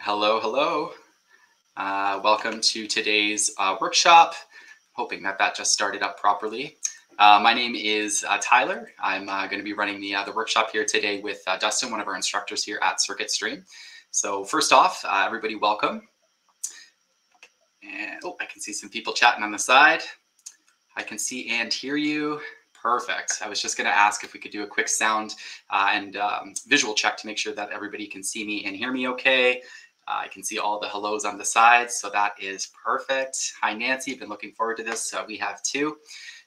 Hello, hello. Uh, welcome to today's uh, workshop. Hoping that that just started up properly. Uh, my name is uh, Tyler. I'm uh, going to be running the, uh, the workshop here today with Dustin, one of our instructors here at Circuit Stream. So first off, everybody welcome. And, oh, I can see some people chatting on the side. I can see and hear you. Perfect. I was just going to ask if we could do a quick sound uh, and um, visual check to make sure that everybody can see me and hear me okay. Uh, I can see all the hellos on the sides, so that is perfect. Hi, Nancy. Been looking forward to this. Uh, we have two.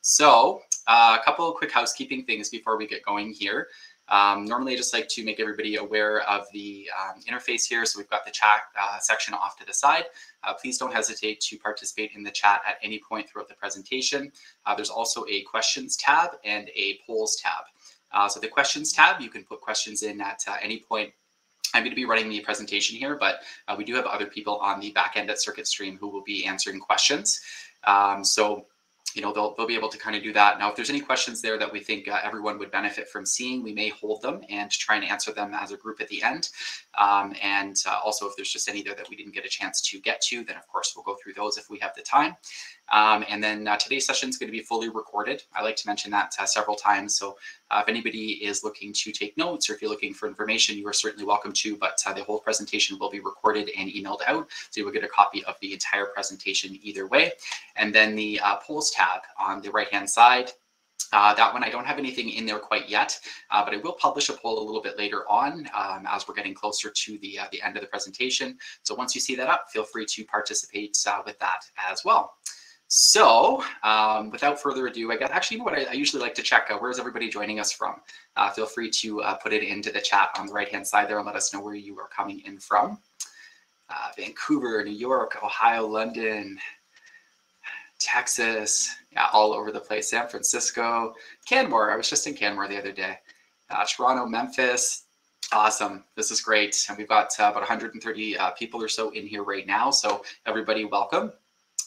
So uh, a couple of quick housekeeping things before we get going here. Um, normally, I just like to make everybody aware of the um, interface here. So we've got the chat uh, section off to the side. Uh, please don't hesitate to participate in the chat at any point throughout the presentation. Uh, there's also a questions tab and a polls tab. Uh, so the questions tab, you can put questions in at uh, any point I'm going to be running the presentation here, but uh, we do have other people on the back end at Circuit Stream who will be answering questions. Um, so you know, they'll, they'll be able to kind of do that. Now, if there's any questions there that we think uh, everyone would benefit from seeing, we may hold them and try and answer them as a group at the end. Um, and uh, also, if there's just any there that we didn't get a chance to get to, then of course we'll go through those if we have the time. Um, and then uh, today's session is going to be fully recorded. I like to mention that uh, several times. So uh, if anybody is looking to take notes or if you're looking for information, you are certainly welcome to, but uh, the whole presentation will be recorded and emailed out. So you will get a copy of the entire presentation either way. And then the uh, polls tab on the right-hand side, uh, that one, I don't have anything in there quite yet, uh, but I will publish a poll a little bit later on um, as we're getting closer to the, uh, the end of the presentation. So once you see that up, feel free to participate uh, with that as well. So um, without further ado, I guess actually, what I, I usually like to check out, where is everybody joining us from? Uh, feel free to uh, put it into the chat on the right-hand side there and let us know where you are coming in from. Uh, Vancouver, New York, Ohio, London, Texas, yeah, all over the place. San Francisco, Canmore. I was just in Canmore the other day. Uh, Toronto, Memphis. Awesome. This is great. And we've got uh, about 130 uh, people or so in here right now. So everybody welcome.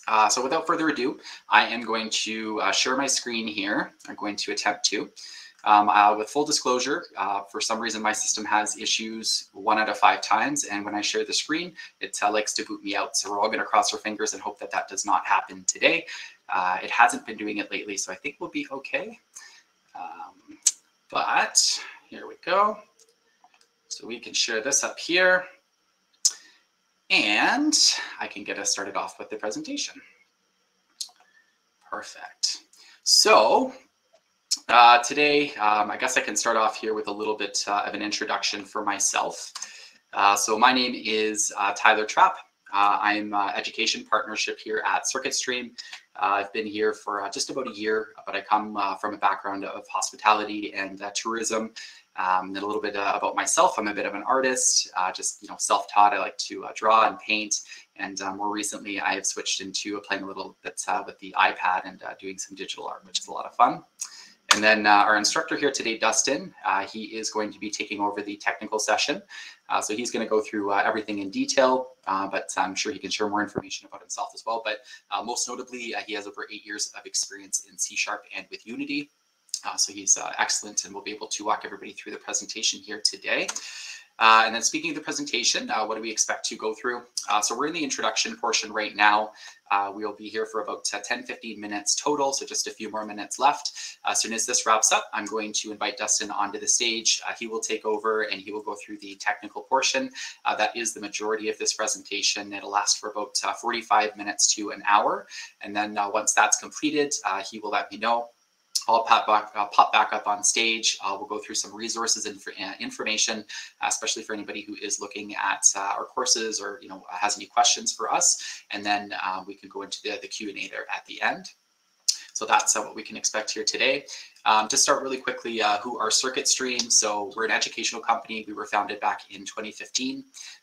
Uh, so without further ado, I am going to uh, share my screen here. I'm going to attempt to. Um, uh, with full disclosure, uh, for some reason my system has issues one out of five times, and when I share the screen, it uh, likes to boot me out. So we're all going to cross our fingers and hope that that does not happen today. Uh, it hasn't been doing it lately, so I think we'll be okay. Um, but here we go. So we can share this up here. And I can get us started off with the presentation. Perfect. So uh, today, um, I guess I can start off here with a little bit uh, of an introduction for myself. Uh, so my name is uh, Tyler Trapp. Uh, I'm uh, education partnership here at Circuit Stream. I've been here for just about a year, but I come from a background of hospitality and tourism um, and a little bit uh, about myself. I'm a bit of an artist, uh, just you know, self-taught. I like to uh, draw and paint. And uh, more recently, I have switched into playing a little bit uh, with the iPad and uh, doing some digital art, which is a lot of fun. And then our instructor here today, Dustin, he is going to be taking over the technical session. so he's going to go through everything in detail, but I'm sure he can share more information about himself as well. But most notably, he has over eight years of experience in C Sharp and with Unity. Uh, so he's uh, excellent and we'll be able to walk everybody through the presentation here today. Uh, and then speaking of the presentation, uh, what do we expect to go through? Uh, so we're in the introduction portion right now. Uh, we'll be here for about 10, 15 minutes total, so just a few more minutes left. As soon as this wraps up, I'm going to invite Dustin onto the stage. he will take over and he will go through the technical portion. that is the majority of this presentation. It'll last for about 45 minutes to an hour. And then once that's completed, he will let me know I'll pop back, I'll pop back up on stage. Uh, we'll go through some resources and uh, information, especially for anybody who is looking at uh, our courses or you know has any questions for us. And then uh, we can go into the, the Q&A there at the end. So that's what we can expect here today. Um, to start really quickly, uh, who are Circuit Stream? So we're an educational company. We were founded back in 2015.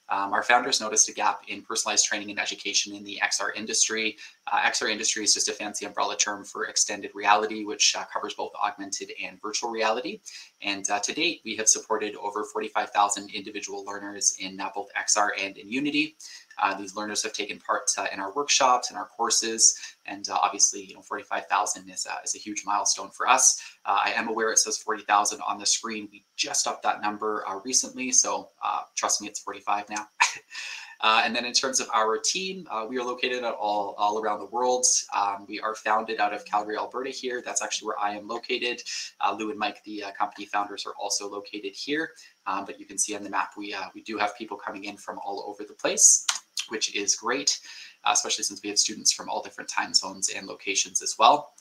Um, our founders noticed a gap in personalized training and education in the XR industry. Uh, XR industry is just a fancy umbrella term for extended reality, which uh, covers both augmented and virtual reality. And uh, to date, we have supported over 45,000 individual learners in uh, both XR and in Unity. Uh, these learners have taken part uh, in our workshops and our courses, and uh, obviously, you know, 45,000 is, is a huge milestone for us. I am aware it says 40,000 on the screen. We just upped that number recently, so trust me, it's 45 now. Uh, and then in terms of our team, uh, we are located all, all around the world. Um, we are founded out of Calgary, Alberta here. That's actually where I am located. Uh, Lou and Mike, the company founders, are also located here. Um, but you can see on the map, we, we do have people coming in from all over the place, which is great, uh, especially since we have students from all different time zones and locations as well.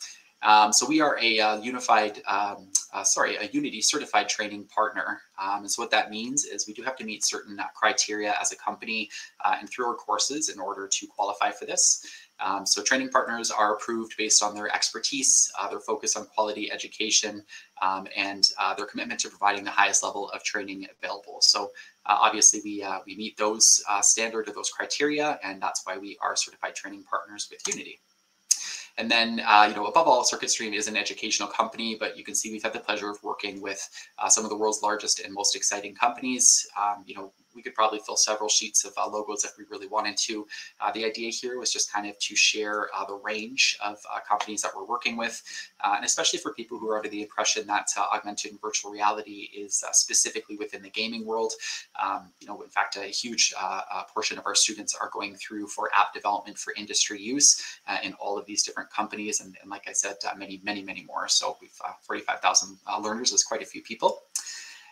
Um, so we are a uh, unified, um, uh, sorry, a Unity certified training partner. Um, and so what that means is we do have to meet certain uh, criteria as a company uh, and through our courses in order to qualify for this. Um, so training partners are approved based on their expertise, uh, their focus on quality education, um, and their commitment to providing the highest level of training available. So obviously we, we meet those standard or those criteria, and that's why we are certified training partners with Unity. And then, uh, you know, above all, CircuitStream is an educational company, but you can see we've had the pleasure of working with uh, some of the world's largest and most exciting companies. Um, you know, we could probably fill several sheets of uh, logos if we really wanted to. Uh, the idea here was just kind of to share uh, the range of uh, companies that we're working with, uh, and especially for people who are under the impression that uh, augmented and virtual reality is specifically within the gaming world. Um, you know, in fact, a huge portion of our students are going through for app development for industry use in all of these different companies, and, and like I said, many, many, many more. So we've 45,000 learners is quite a few people.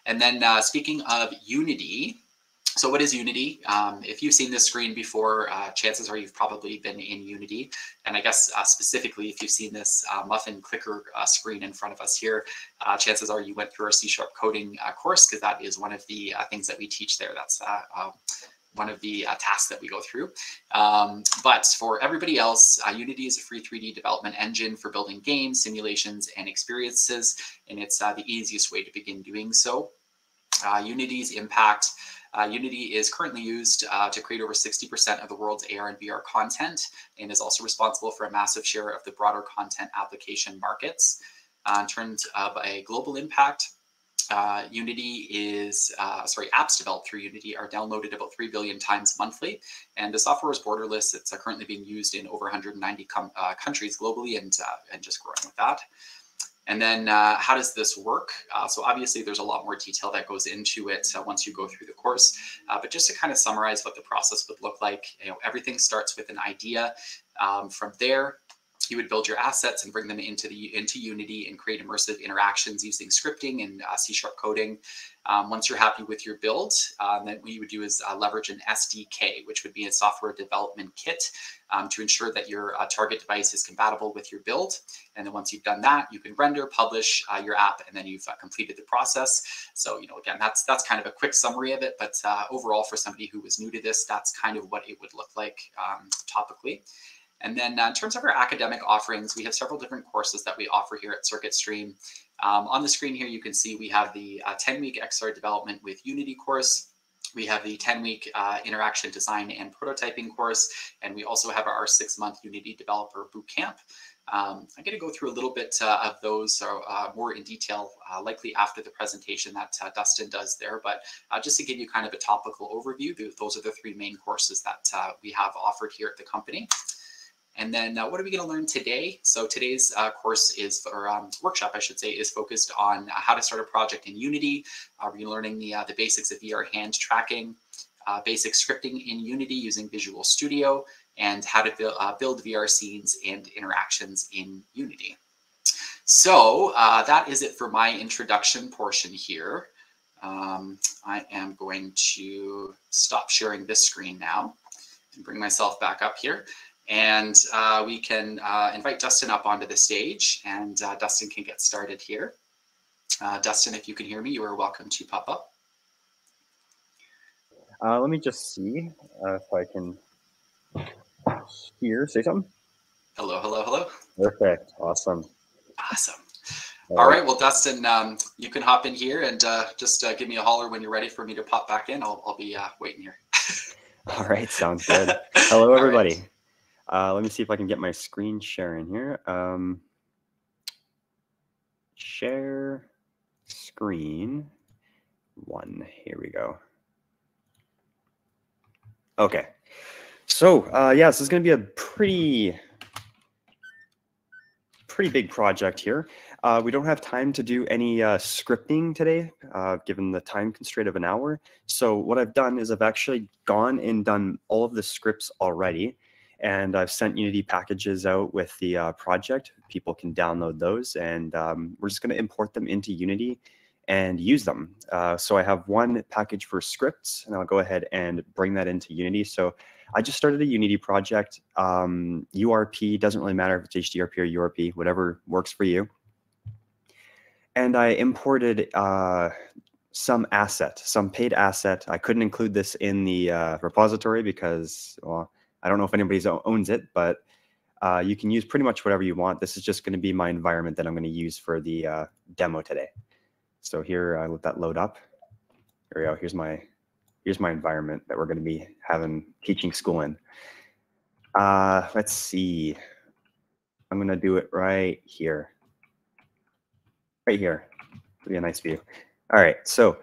And then speaking of Unity, so what is Unity? Um, if you've seen this screen before, uh, chances are you've probably been in Unity. And I guess uh, specifically, if you've seen this uh, muffin clicker uh, screen in front of us here, uh, chances are you went through our C-sharp coding uh, course because that is one of the things that we teach there. That's um, one of the uh, tasks that we go through. Um, but for everybody else, uh, Unity is a free 3D development engine for building games, simulations, and experiences, and it's uh, the easiest way to begin doing so. Unity's impact uh, Unity is currently used uh, to create over 60% of the world's AR and VR content and is also responsible for a massive share of the broader content application markets. Uh, in terms of a global impact, uh, Unity is, uh, sorry, apps developed through Unity are downloaded about 3 billion times monthly. And the software is borderless. It's uh, currently being used in over 190 countries globally and, and just growing with that. And then uh, how does this work? Uh, so obviously there's a lot more detail that goes into it uh, once you go through the course. Uh, but just to kind of summarize what the process would look like, you know, everything starts with an idea. Um, from there, you would build your assets and bring them into the into Unity and create immersive interactions using scripting and uh, C sharp coding. Um, once you're happy with your build, um, then what you would do is uh, leverage an SDK, which would be a software development kit um, to ensure that your uh, target device is compatible with your build. And then once you've done that, you can render, publish uh, your app, and then you've uh, completed the process. So, you know, again, that's that's kind of a quick summary of it. But overall, for somebody who was new to this, that's kind of what it would look like um, topically. And then uh, in terms of our academic offerings, we have several different courses that we offer here at CircuitStream. Um, on the screen here, you can see we have the 10-week uh, XR development with Unity course. We have the 10-week uh, interaction design and prototyping course, and we also have our six-month Unity Developer Bootcamp. Um, I'm going to go through a little bit uh, of those uh, more in detail, uh, likely after the presentation that uh, Dustin does there. But uh, just to give you kind of a topical overview, those are the three main courses that uh, we have offered here at the company. And then uh, what are we going to learn today? So today's uh, course is, or um, workshop, I should say, is focused on uh, how to start a project in Unity. Uh, we're learning the, uh, the basics of VR hand tracking, uh, basic scripting in Unity using Visual Studio, and how to build, build VR scenes and interactions in Unity. So that is it for my introduction portion here. Um, I am going to stop sharing this screen now and bring myself back up here. And uh, we can uh, invite Dustin up onto the stage and uh, Dustin can get started here. Uh, Dustin, if you can hear me, you are welcome to pop up. Uh, let me just see uh, if I can hear, say something. Hello, hello, hello. Perfect, awesome. Awesome. All right, well, Dustin, um, you can hop in here and just give me a holler when you're ready for me to pop back in. I'll, I'll be waiting here. All right, sounds good. Hello, everybody. Uh, let me see if I can get my screen share in here. Um, share screen one. Here we go. Okay. So uh, yeah, this is going to be a pretty pretty big project here. Uh, we don't have time to do any uh, scripting today, uh, given the time constraint of an hour. So what I've done is I've actually gone and done all of the scripts already. And I've sent Unity packages out with the uh, project. People can download those and um, we're just gonna import them into Unity and use them. Uh, so I have one package for scripts and I'll go ahead and bring that into Unity. So I just started a Unity project. Um, URP doesn't really matter if it's HDRP or URP, whatever works for you. And I imported uh, some asset, some paid asset. I couldn't include this in the uh, repository because, well, I don't know if anybody owns it, but uh, you can use pretty much whatever you want. This is just going to be my environment that I'm going to use for the uh, demo today. So here, I let that load up. Here we go. Here's my here's my environment that we're going to be having teaching school in. Uh, let's see. I'm going to do it right here. Right here. It'll be a nice view. All right. So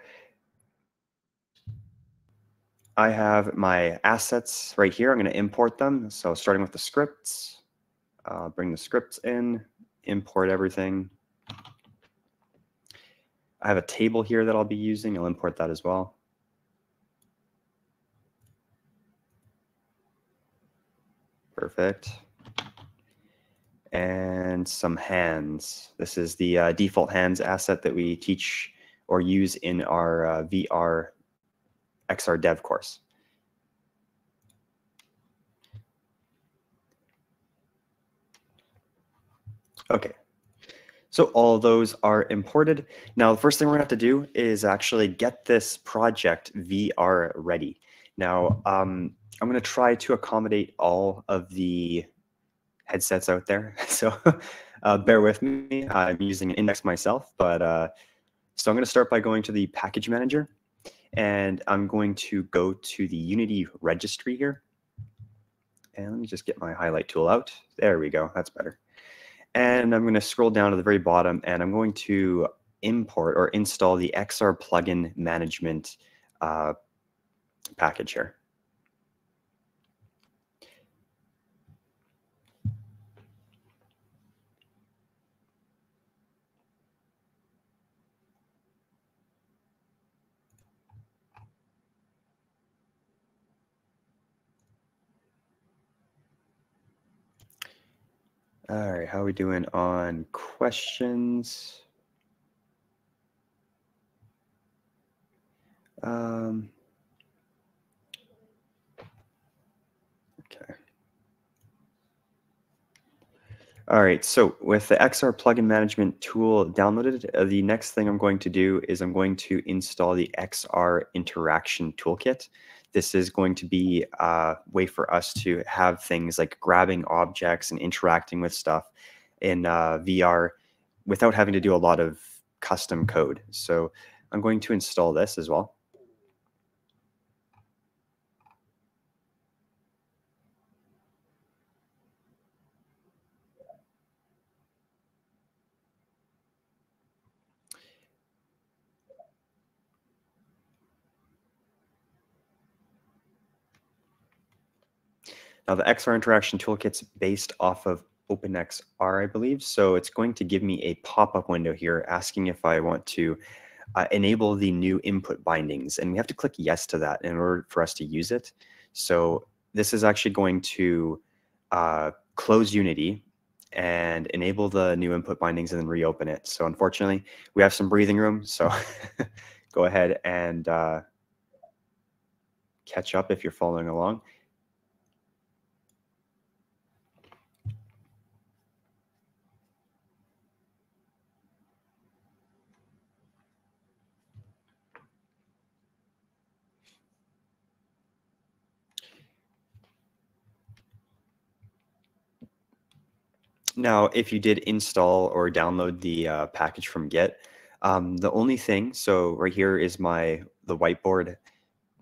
I have my assets right here. I'm going to import them. So starting with the scripts, uh, bring the scripts in, import everything. I have a table here that I'll be using. I'll import that as well. Perfect. And some hands. This is the uh, default hands asset that we teach or use in our uh, VR XR dev course. Okay, so all those are imported. Now, the first thing we're gonna have to do is actually get this project VR ready. Now, um, I'm going to try to accommodate all of the headsets out there. So uh, bear with me. I'm using an Index myself, but uh, so I'm going to start by going to the package manager and I'm going to go to the Unity registry here. And let me just get my highlight tool out. There we go. That's better. And I'm going to scroll down to the very bottom and I'm going to import or install the XR plugin management uh, package here. All right, how are we doing on questions? Um, okay. All right, so with the XR plugin management tool downloaded, uh, the next thing I'm going to do is I'm going to install the XR interaction toolkit. This is going to be a way for us to have things like grabbing objects and interacting with stuff in uh, VR without having to do a lot of custom code. So I'm going to install this as well. Now the XR interaction toolkit's based off of OpenXR, I believe. So it's going to give me a pop-up window here asking if I want to uh, enable the new input bindings. And we have to click yes to that in order for us to use it. So this is actually going to uh, close Unity and enable the new input bindings and then reopen it. So unfortunately, we have some breathing room. So go ahead and uh, catch up if you're following along. Now, if you did install or download the uh, package from Git, um, the only thing, so right here is my the whiteboard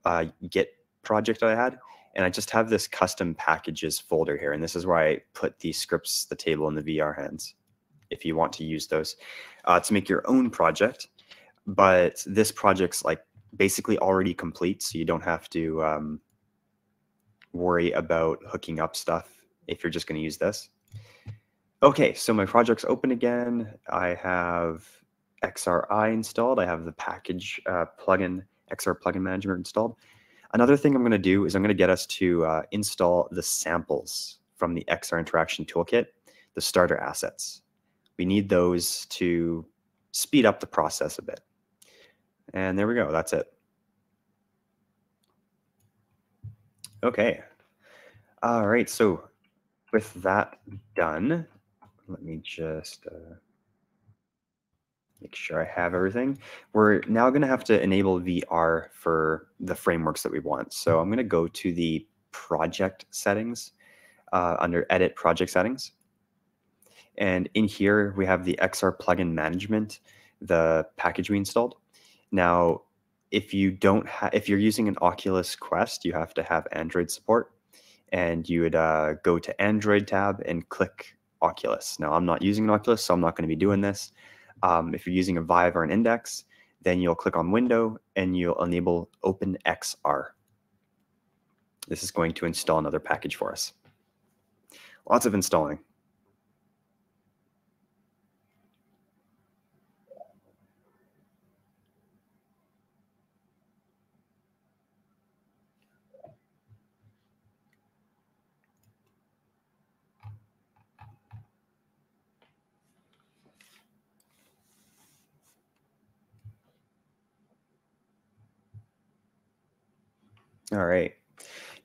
uh, Git project I had, and I just have this custom packages folder here, and this is where I put the scripts, the table, and the VR hands, if you want to use those uh, to make your own project. But this project's like basically already complete, so you don't have to um, worry about hooking up stuff if you're just going to use this. Okay, so my project's open again. I have XRI installed. I have the package uh, plugin, XR plugin manager installed. Another thing I'm going to do is I'm going to get us to uh, install the samples from the XR interaction toolkit, the starter assets. We need those to speed up the process a bit. And there we go. That's it. Okay. All right. So with that done, let me just uh, make sure I have everything. We're now going to have to enable VR for the frameworks that we want. So I'm going to go to the project settings uh, under edit project settings. And in here, we have the XR plugin management, the package we installed. Now, if you don't have, if you're using an Oculus Quest, you have to have Android support and you would uh, go to Android tab and click Oculus. Now, I'm not using an Oculus, so I'm not going to be doing this. Um, if you're using a Vive or an Index, then you'll click on Window and you'll enable OpenXR. This is going to install another package for us. Lots of installing. All right.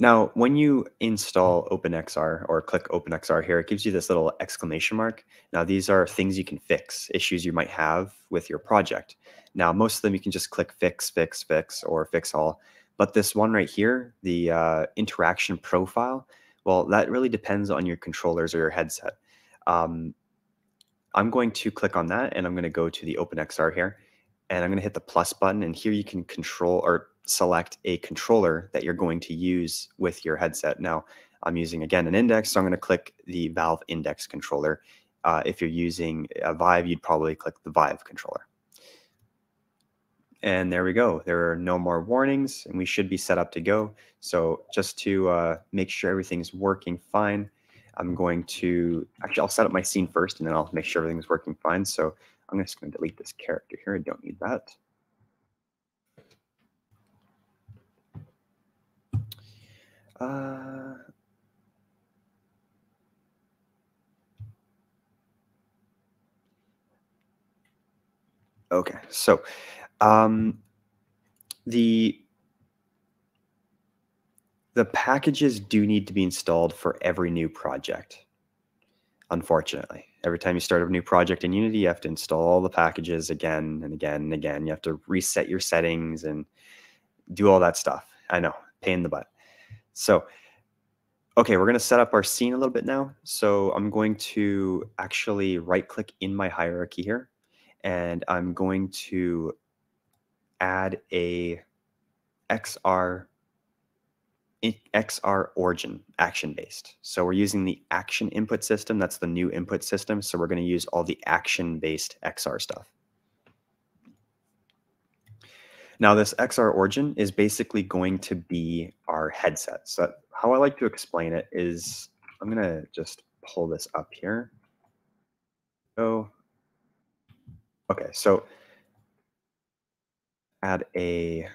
Now, when you install OpenXR or click OpenXR here, it gives you this little exclamation mark. Now, these are things you can fix, issues you might have with your project. Now, most of them you can just click fix, fix, fix, or fix all. But this one right here, the uh, interaction profile, well, that really depends on your controllers or your headset. Um, I'm going to click on that and I'm going to go to the OpenXR here and I'm going to hit the plus button and here you can control or select a controller that you're going to use with your headset. Now, I'm using again an Index, so I'm going to click the Valve Index controller. Uh, if you're using a Vive, you'd probably click the Vive controller. And there we go. There are no more warnings, and we should be set up to go. So just to uh, make sure everything's working fine, I'm going to actually I'll set up my scene first, and then I'll make sure everything's working fine. So I'm just going to delete this character here. I don't need that. Uh, okay, so um, the the packages do need to be installed for every new project. Unfortunately, every time you start a new project in Unity, you have to install all the packages again and again and again. You have to reset your settings and do all that stuff. I know, pain in the butt. So, okay, we're going to set up our scene a little bit now. So I'm going to actually right click in my hierarchy here, and I'm going to add a XR XR origin action based. So we're using the action input system. That's the new input system. So we're going to use all the action based XR stuff. Now, this XR origin is basically going to be our headset. So how I like to explain it is I'm going to just pull this up here. Oh, okay. So add a,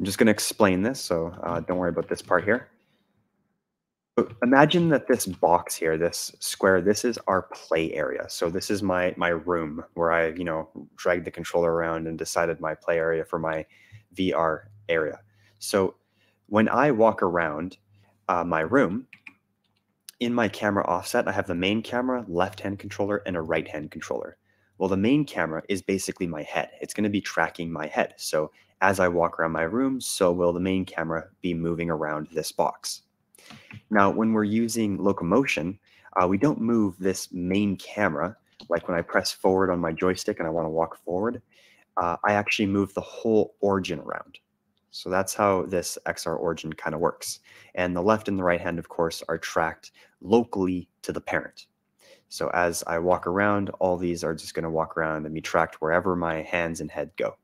I'm just going to explain this. So uh, don't worry about this part here. imagine that this box here, this square, this is our play area. So this is my my room where I, you know, dragged the controller around and decided my play area for my VR area. So when I walk around uh, my room, in my camera offset, I have the main camera, left-hand controller, and a right-hand controller. Well, the main camera is basically my head. It's going to be tracking my head. So as I walk around my room, so will the main camera be moving around this box. Now, when we're using locomotion, uh, we don't move this main camera. Like when I press forward on my joystick and I want to walk forward, uh, I actually move the whole origin around. So that's how this XR origin kind of works. And the left and the right hand, of course, are tracked locally to the parent. So as I walk around, all these are just going to walk around and be tracked wherever my hands and head go.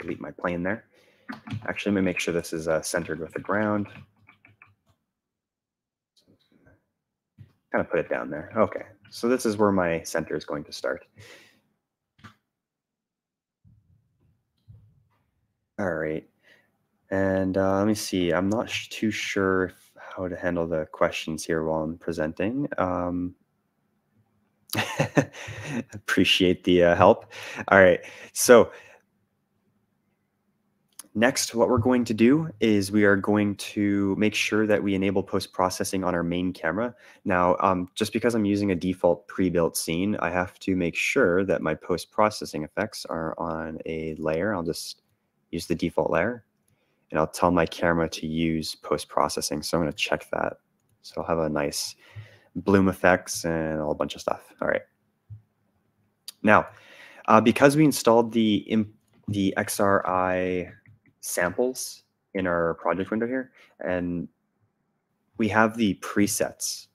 Delete my plane there. Actually, let me make sure this is uh, centered with the ground. Kind of put it down there. Okay, so this is where my center is going to start. All right. And uh, let me see. I'm not too sure how to handle the questions here while I'm presenting. Um, appreciate the uh, help. All right. So Next, what we're going to do is we are going to make sure that we enable post-processing on our main camera. Now, um, just because I'm using a default pre-built scene, I have to make sure that my post-processing effects are on a layer. I'll just use the default layer, and I'll tell my camera to use post-processing. So I'm going to check that. So I'll have a nice bloom effects and all a bunch of stuff. All right. Now, uh, because we installed the the XRI samples in our project window here, and we have the presets.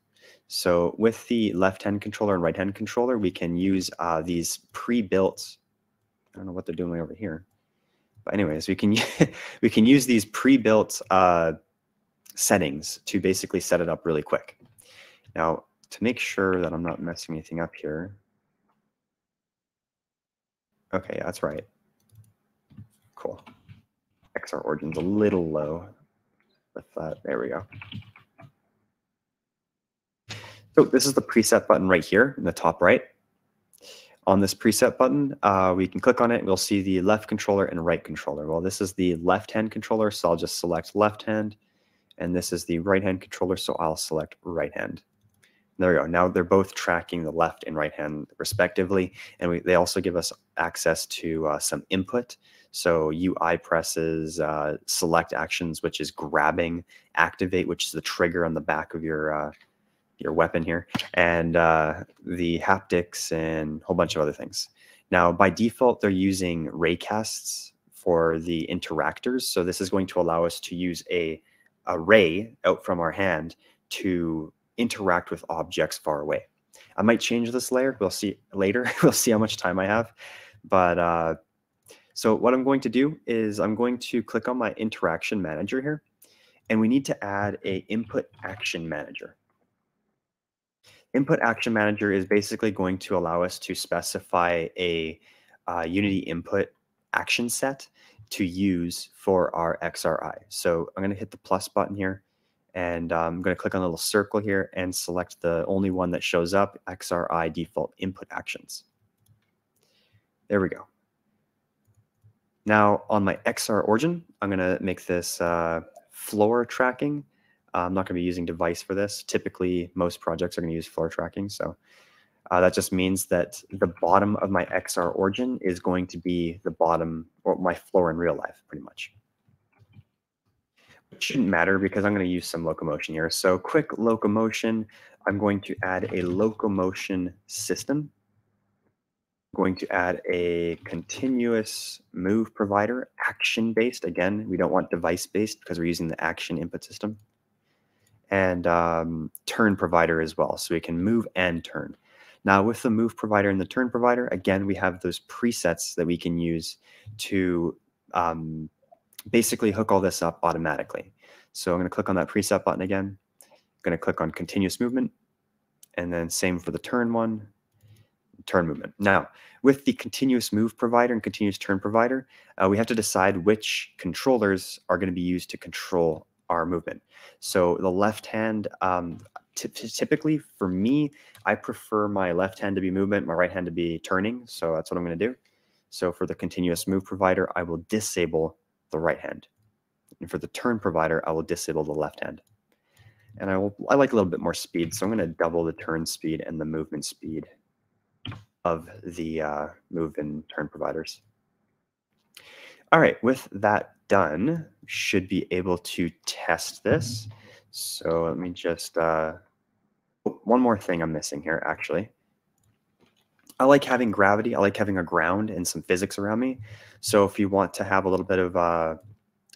So with the left-hand controller and right-hand controller, we can use uh, these pre-built, I don't know what they're doing over here. But anyways, we can we can use these pre-built uh, settings to basically set it up really quick. Now, to make sure that I'm not messing anything up here. Okay, that's right. Cool. XR origin's a little low with that. There we go. So this is the preset button right here in the top right. On this preset button, uh, we can click on it and we'll see the left controller and right controller. Well, this is the left-hand controller, so I'll just select left hand. And this is the right-hand controller, so I'll select right hand. There we go. Now they're both tracking the left and right hand respectively. And we, they also give us access to uh, some input. So UI presses, uh, select actions, which is grabbing, activate, which is the trigger on the back of your uh, your weapon here, and uh, the haptics and a whole bunch of other things. Now, by default, they're using raycasts for the interactors. So this is going to allow us to use a, a ray out from our hand to interact with objects far away. I might change this layer. We'll see later. we'll see how much time I have. But uh, so what I'm going to do is I'm going to click on my interaction manager here, and we need to add a input action manager. Input action manager is basically going to allow us to specify a uh, Unity input action set to use for our XRI. So I'm going to hit the plus button here, and um, I'm going to click on the little circle here and select the only one that shows up, XRI default input actions. There we go. Now on my XR origin, I'm going to make this uh, floor tracking. Uh, I'm not going to be using device for this. Typically, most projects are going to use floor tracking. So uh, that just means that the bottom of my XR origin is going to be the bottom or my floor in real life, pretty much. It shouldn't matter because I'm going to use some locomotion here. So quick locomotion, I'm going to add a locomotion system going to add a continuous move provider, action based. Again, we don't want device based because we're using the action input system. And um, turn provider as well. So we can move and turn. Now, with the move provider and the turn provider, again, we have those presets that we can use to um, basically hook all this up automatically. So I'm going to click on that preset button again. I'm going to click on continuous movement. And then same for the turn one, turn movement. Now, with the continuous move provider and continuous turn provider, uh, we have to decide which controllers are going to be used to control our movement. So the left hand, um, typically for me, I prefer my left hand to be movement, my right hand to be turning. So that's what I'm going to do. So for the continuous move provider, I will disable the right hand. And for the turn provider, I will disable the left hand. And I will I like a little bit more speed, so I'm going to double the turn speed and the movement speed of the uh, move and turn providers. All right, with that done, should be able to test this. So let me just, uh, oh, one more thing I'm missing here, actually. I like having gravity. I like having a ground and some physics around me. So if you want to have a little bit of uh,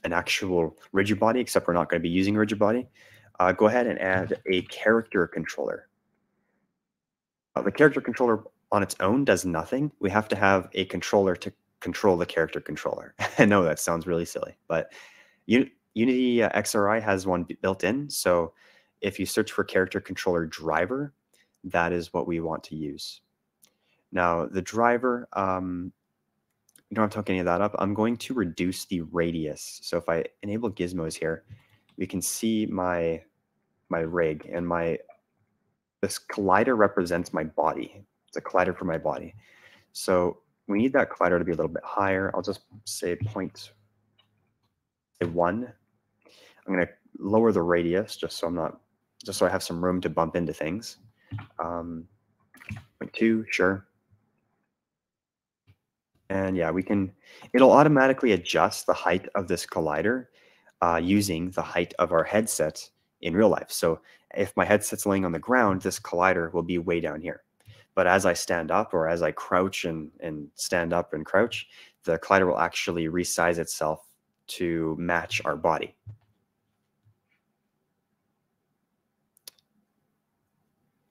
an actual rigid body, except we're not going to be using rigid body, uh, go ahead and add a character controller. Uh, the character controller on its own does nothing. We have to have a controller to control the character controller. I know that sounds really silly, but Unity uh, XRI has one built in. So if you search for character controller driver, that is what we want to use. Now the driver, um, you don't have to hook any of that up. I'm going to reduce the radius. So if I enable gizmos here, we can see my my rig and my this collider represents my body. It's a collider for my body. So we need that collider to be a little bit higher. I'll just say point say one. I'm going to lower the radius just so I'm not just so I have some room to bump into things. Um, point two, sure. And yeah, we can, it'll automatically adjust the height of this collider uh, using the height of our headset in real life. So if my headset's laying on the ground, this collider will be way down here. But as I stand up or as I crouch and, and stand up and crouch, the collider will actually resize itself to match our body.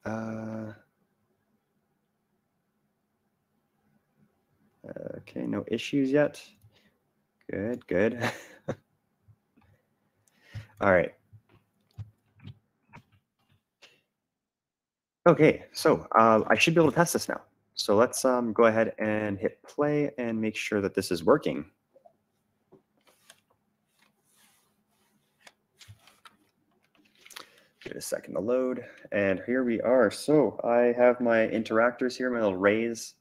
Uh, okay, no issues yet. Good, good. All right. Okay, so uh, I should be able to test this now. So let's um, go ahead and hit play and make sure that this is working. Give it a second to load. And here we are. So I have my interactors here, my little rays.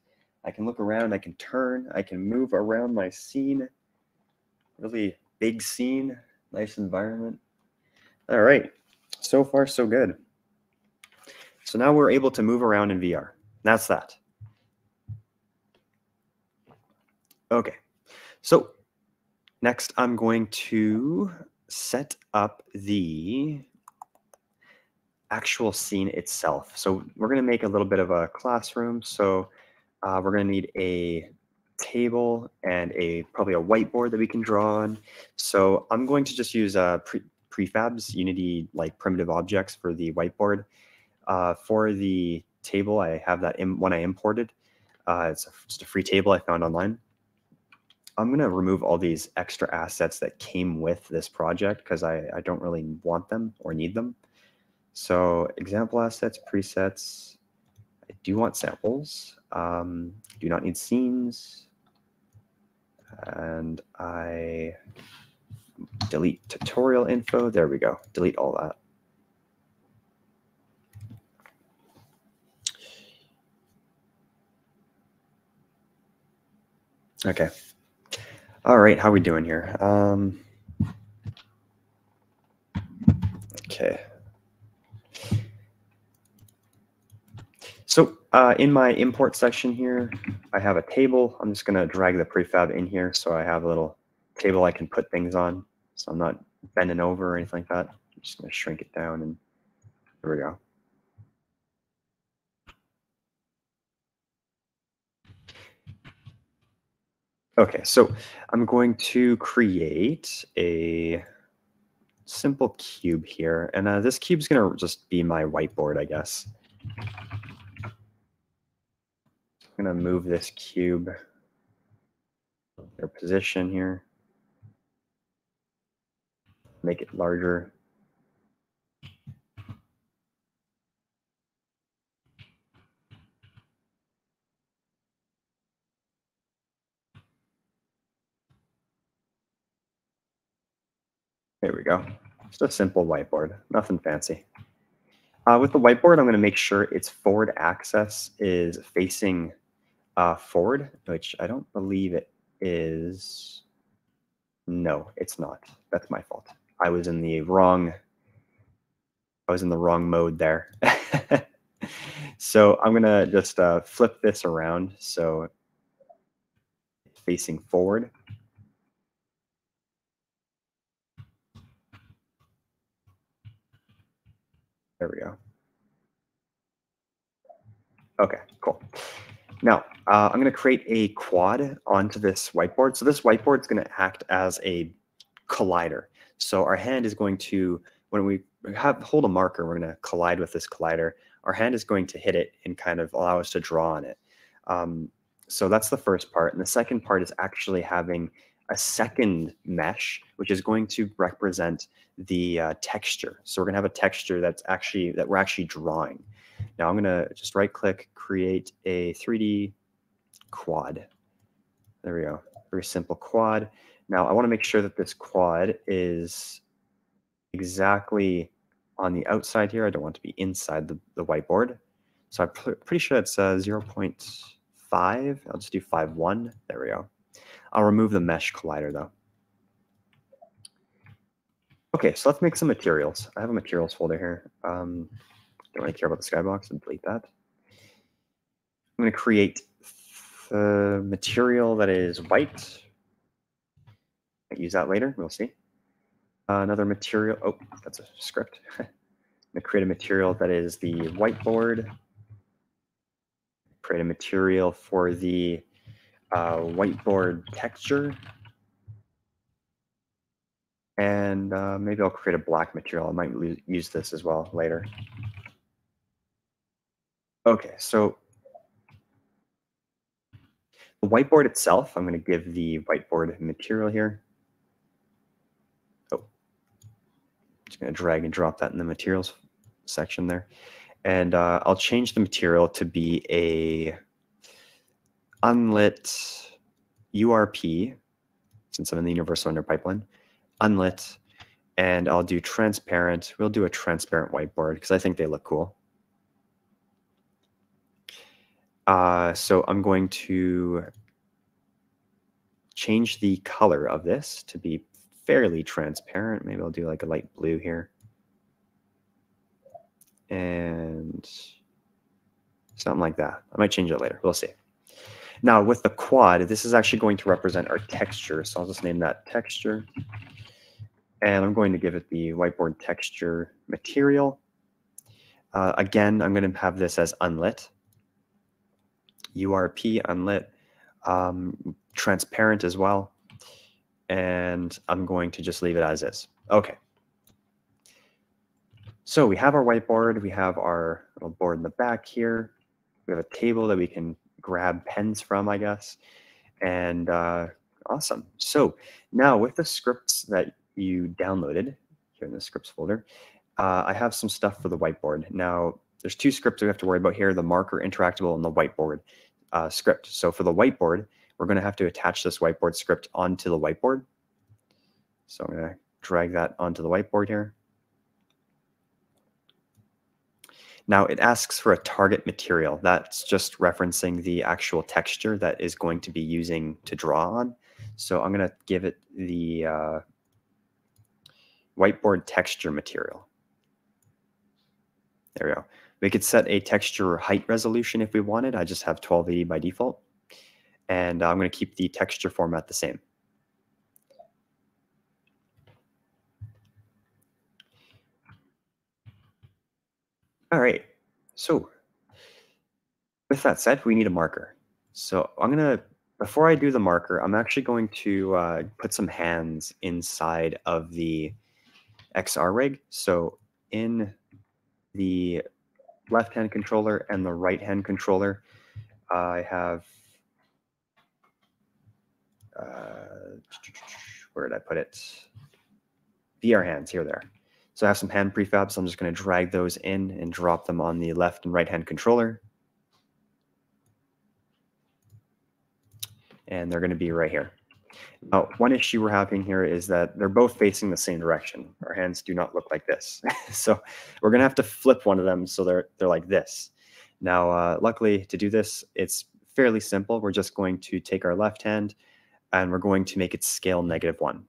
I can look around, I can turn, I can move around my scene. Really big scene, nice environment. All right, so far so good. So now we're able to move around in VR. That's that. Okay, so next I'm going to set up the actual scene itself. So we're going to make a little bit of a classroom. So uh, we're going to need a table and a probably a whiteboard that we can draw on. So I'm going to just use uh, pre prefabs, Unity like primitive objects for the whiteboard. Uh, for the table, I have that one I imported. Uh, it's a, just a free table I found online. I'm going to remove all these extra assets that came with this project because I, I don't really want them or need them. So example assets, presets, I do want samples. Um, do not need scenes. And I delete tutorial info. There we go. Delete all that. Okay. All right, how are we doing here? Um, okay. So uh, in my import section here, I have a table. I'm just going to drag the prefab in here so I have a little table I can put things on. So I'm not bending over or anything like that. I'm just going to shrink it down and there we go. Okay, so I'm going to create a simple cube here. And uh, this cube is going to just be my whiteboard, I guess. I'm going to move this cube their position here. Make it larger. There we go. Just a simple whiteboard, nothing fancy. Uh, with the whiteboard, I'm going to make sure its forward axis is facing uh, forward, which I don't believe it is. No, it's not. That's my fault. I was in the wrong. I was in the wrong mode there. so I'm gonna just uh, flip this around so it's facing forward. There we go. Okay, cool. Now, uh, I'm going to create a quad onto this whiteboard. So this whiteboard is going to act as a collider. So our hand is going to, when we have hold a marker, we're going to collide with this collider. Our hand is going to hit it and kind of allow us to draw on it. Um, so that's the first part. And the second part is actually having a second mesh, which is going to represent the uh, texture. So we're going to have a texture that's actually that we're actually drawing. Now I'm going to just right click, create a 3D quad. There we go. Very simple quad. Now I want to make sure that this quad is exactly on the outside here. I don't want to be inside the, the whiteboard. So I'm pretty sure it's uh, 0.5. I'll just do 5.1. There we go. I'll remove the mesh collider though. Okay, so let's make some materials. I have a materials folder here. Um, don't really care about the skybox and delete that. I'm going to create the material that is white. I use that later. We'll see. Uh, another material. Oh, that's a script. I'm going to create a material that is the whiteboard. Create a material for the uh, whiteboard texture. And uh, maybe I'll create a black material. I might use this as well later. Okay, so the whiteboard itself, I'm going to give the whiteboard material here. Oh, just going to drag and drop that in the materials section there. And uh, I'll change the material to be a unlit URP, since I'm in the Universal Render Pipeline, unlit, and I'll do transparent. We'll do a transparent whiteboard because I think they look cool. Uh, so I'm going to change the color of this to be fairly transparent. Maybe I'll do like a light blue here. And something like that. I might change it later. We'll see. Now with the quad, this is actually going to represent our texture. So I'll just name that texture. And I'm going to give it the whiteboard texture material. Uh, again, I'm going to have this as unlit. URP unlit, um, transparent as well. And I'm going to just leave it as is. Okay. So we have our whiteboard. We have our little board in the back here. We have a table that we can grab pens from, I guess. And uh, awesome. So now with the scripts that you downloaded here in the scripts folder, uh, I have some stuff for the whiteboard. Now, there's two scripts we have to worry about here, the marker interactable and the whiteboard uh, script. So for the whiteboard, we're going to have to attach this whiteboard script onto the whiteboard. So I'm going to drag that onto the whiteboard here. Now it asks for a target material. That's just referencing the actual texture that is going to be using to draw on. So I'm going to give it the uh, whiteboard texture material. There we go. We could set a texture height resolution if we wanted. I just have 1280 by default. And I'm going to keep the texture format the same. All right, so with that said, we need a marker. So I'm gonna, before I do the marker, I'm actually going to uh, put some hands inside of the XR rig. So in the left-hand controller and the right-hand controller, I have, uh, where did I put it? VR hands, here there. So I have some hand prefabs. I'm just going to drag those in and drop them on the left and right hand controller. And they're going to be right here. Now, one issue we're having here is that they're both facing the same direction. Our hands do not look like this. so we're going to have to flip one of them so they're, they're like this. Now, uh, luckily to do this, it's fairly simple. We're just going to take our left hand and we're going to make it scale negative one.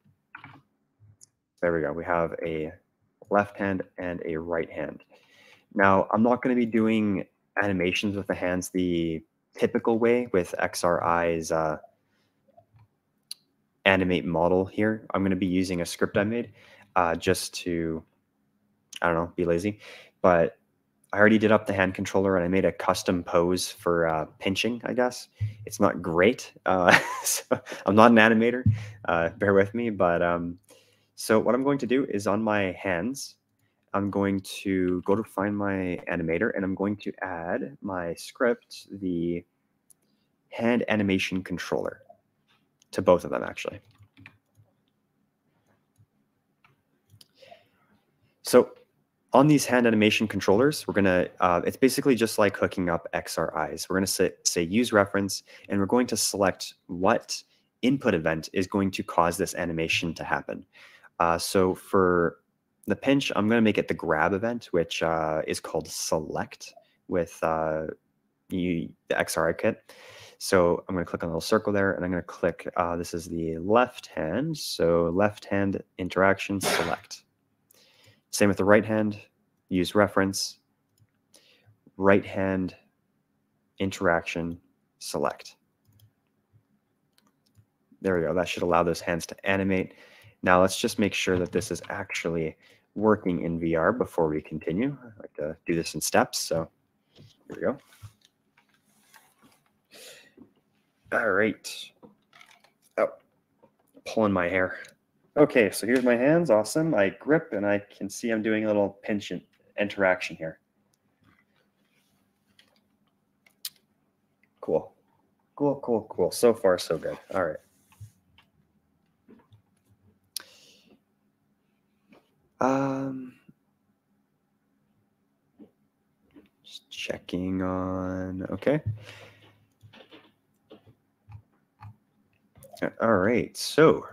There we go. We have a left hand and a right hand. Now, I'm not going to be doing animations with the hands the typical way with XRI's uh, animate model here. I'm going to be using a script I made uh, just to, I don't know, be lazy. But I already did up the hand controller and I made a custom pose for uh, pinching, I guess. It's not great. Uh, so I'm not an animator, uh, bear with me. But um, so what I'm going to do is on my hands, I'm going to go to find my animator and I'm going to add my script, the hand animation controller to both of them actually. So on these hand animation controllers, we're gonna, uh, it's basically just like hooking up XRIs. We're gonna say, say use reference, and we're going to select what input event is going to cause this animation to happen. Uh, so for the pinch, I'm gonna make it the grab event, which uh, is called select with uh, you, the XRI kit. So I'm going to click on the little circle there, and I'm going to click, uh, this is the left hand, so left hand interaction select. Same with the right hand, use reference, right hand interaction select. There we go. That should allow those hands to animate. Now let's just make sure that this is actually working in VR before we continue. I like to do this in steps. So here we go. All right. Oh, pulling my hair. Okay, so here's my hands. Awesome. I grip and I can see I'm doing a little pinch interaction here. Cool. Cool, cool, cool. So far, so good. All right. Um, just checking on, okay. All right, so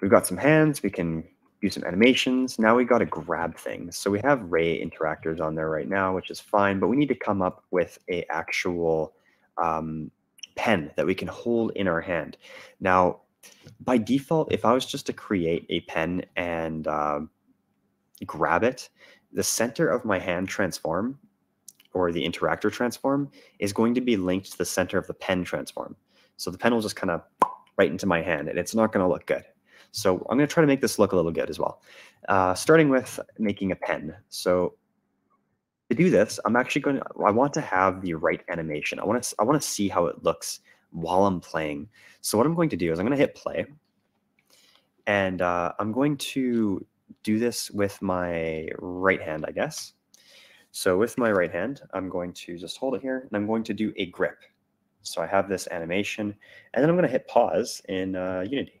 we've got some hands. We can do some animations. Now we got to grab things. So we have Ray interactors on there right now, which is fine, but we need to come up with a actual um, pen that we can hold in our hand. Now, by default, if I was just to create a pen and uh, grab it, the center of my hand transform or the interactor transform is going to be linked to the center of the pen transform. So the pen will just kind of right into my hand and it's not going to look good. So I'm going to try to make this look a little good as well. Uh, starting with making a pen. So to do this, I'm actually going to, I want to have the right animation. I want to, I want to see how it looks while I'm playing. So what I'm going to do is I'm going to hit play and uh, I'm going to do this with my right hand, I guess. So with my right hand, I'm going to just hold it here and I'm going to do a grip. So I have this animation, and then I'm going to hit pause in uh, Unity.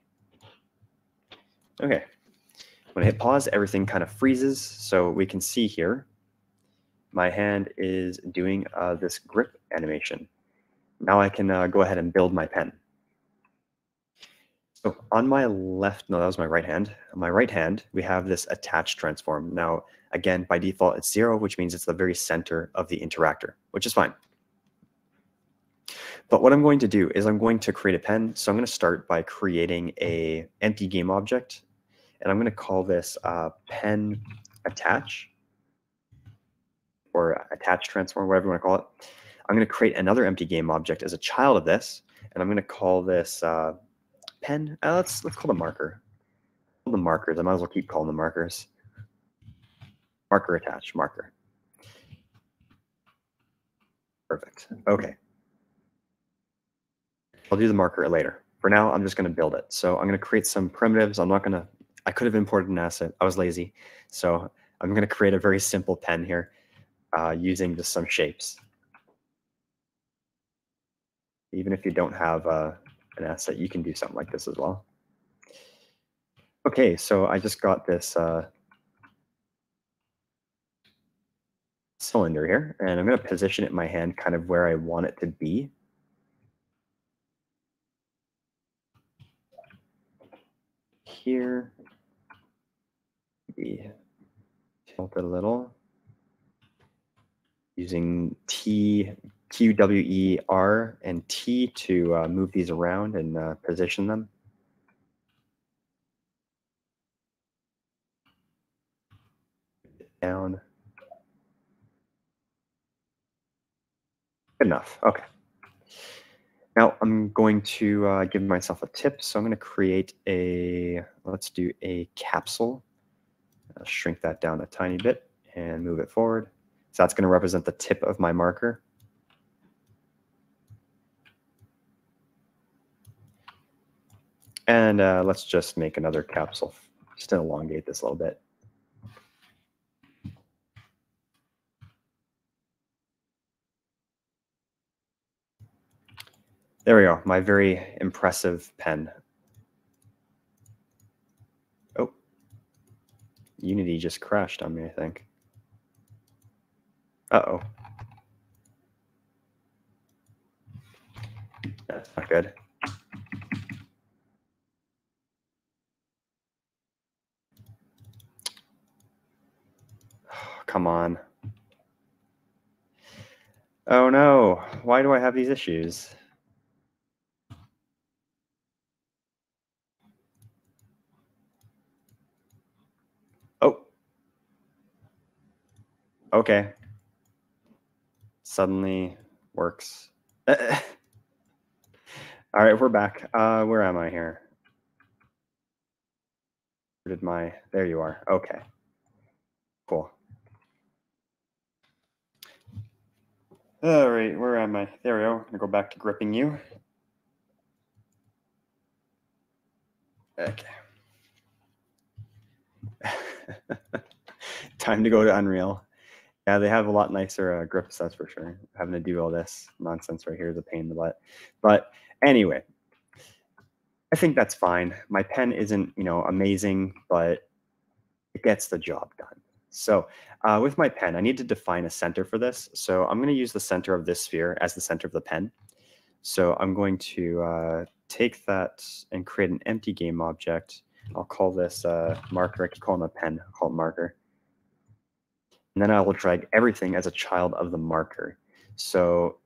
Okay. When I hit pause, everything kind of freezes. So we can see here, my hand is doing uh, this grip animation. Now I can uh, go ahead and build my pen. So on my left, no, that was my right hand. On my right hand, we have this attach transform. Now, again, by default, it's zero, which means it's the very center of the interactor, which is fine. But what I'm going to do is I'm going to create a pen. So I'm going to start by creating a empty game object. And I'm going to call this uh, pen attach or attach transform, whatever you want to call it. I'm going to create another empty game object as a child of this. And I'm going to call this uh, pen. Uh, let's, let's call the marker. The markers. I might as well keep calling the markers. Marker attached. marker. Perfect. Okay. I'll do the marker later. For now, I'm just going to build it. So I'm going to create some primitives. I'm not going to, I could have imported an asset. I was lazy. So I'm going to create a very simple pen here uh, using just some shapes. Even if you don't have uh, an asset, you can do something like this as well. Okay, so I just got this uh, cylinder here, and I'm going to position it in my hand kind of where I want it to be. here. Maybe tilt it a little. Using T, Q, W, E, R, and T to uh, move these around and uh, position them. Down. Good enough. Okay. Now I'm going to uh, give myself a tip. So I'm going to create a, let's do a capsule. I'll shrink that down a tiny bit and move it forward. So that's going to represent the tip of my marker. And uh, let's just make another capsule, just to elongate this a little bit. There we go, my very impressive pen. Oh, Unity just crashed on me, I think. Uh-oh. That's not good. Come on. Oh no, why do I have these issues? Oh. Okay. Suddenly works. All right, we're back. Uh, where am I here? Where did my, there you are. Okay. Cool. All right, where am I? There we go. I'm gonna go back to gripping you. Okay. Time to go to Unreal. Yeah, they have a lot nicer uh, grips, that's for sure. Having to do all this nonsense right here is a pain in the butt. But anyway, I think that's fine. My pen isn't, you know, amazing, but it gets the job done. So uh, with my pen, I need to define a center for this. So I'm going to use the center of this sphere as the center of the pen. So I'm going to uh, take that and create an empty game object. I'll call this uh, marker. I can call him a pen. I'll call it marker. And then I will drag everything as a child of the marker. So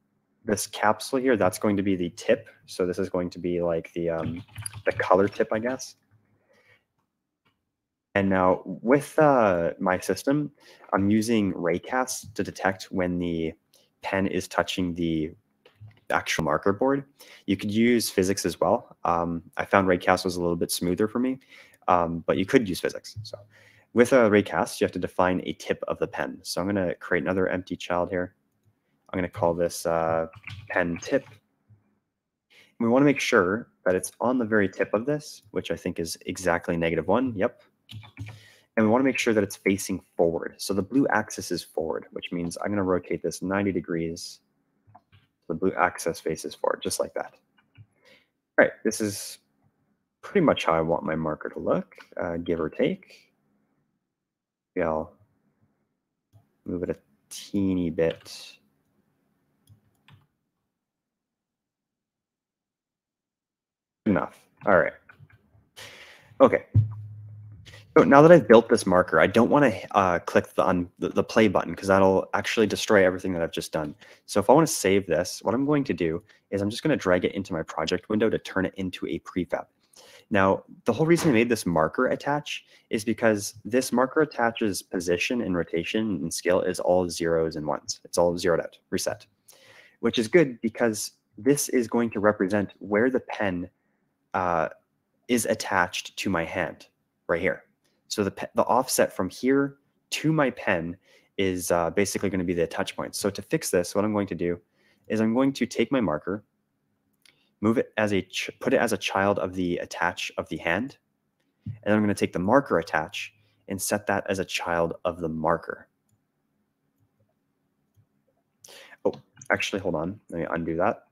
this capsule here, that's going to be the tip. So this is going to be like the, um, the color tip, I guess. And now with uh, my system, I'm using raycast to detect when the pen is touching the actual marker board. You could use physics as well. Um, I found raycast was a little bit smoother for me, um, but you could use physics. So with a raycast, you have to define a tip of the pen. So I'm going to create another empty child here. I'm going to call this uh, pen tip. We want to make sure that it's on the very tip of this, which I think is exactly negative one. Yep. And we want to make sure that it's facing forward. So the blue axis is forward, which means I'm going to rotate this 90 degrees. So The blue axis faces forward, just like that. All right, this is pretty much how I want my marker to look, uh, give or take. Yeah, I'll move it a teeny bit. Enough. All right. Okay, so now that I've built this marker, I don't want to uh, click the, on the, the play button because that'll actually destroy everything that I've just done. So if I want to save this, what I'm going to do is I'm just going to drag it into my project window to turn it into a prefab. Now, the whole reason I made this marker attach is because this marker attaches position and rotation and scale is all zeros and ones. It's all zeroed out, reset, which is good because this is going to represent where the pen uh, is attached to my hand right here. So the, the offset from here to my pen is uh, basically going to be the touch point. So to fix this, what I'm going to do is I'm going to take my marker, move it as a, put it as a child of the attach of the hand, and I'm going to take the marker attach and set that as a child of the marker. Oh, actually, hold on. Let me undo that.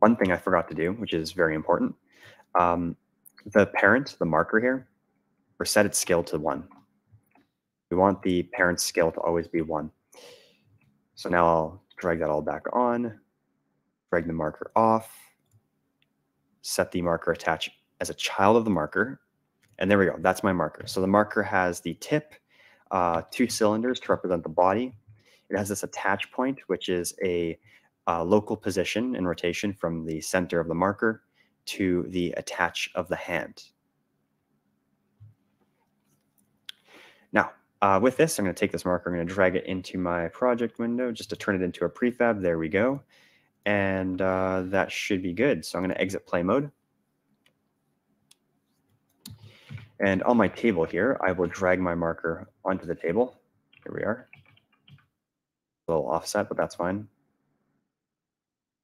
One thing I forgot to do, which is very important. Um, the parent, the marker here, or set its scale to one. We want the parent scale to always be one. So now I'll drag that all back on, drag the marker off, set the marker attach as a child of the marker. And there we go. That's my marker. So the marker has the tip, uh, two cylinders to represent the body. It has this attach point, which is a uh, local position in rotation from the center of the marker to the attach of the hand. Now, uh, with this, I'm going to take this marker, I'm going to drag it into my project window just to turn it into a prefab. There we go. And uh, that should be good. So I'm going to exit play mode. And on my table here, I will drag my marker onto the table. Here we are. A little offset, but that's fine.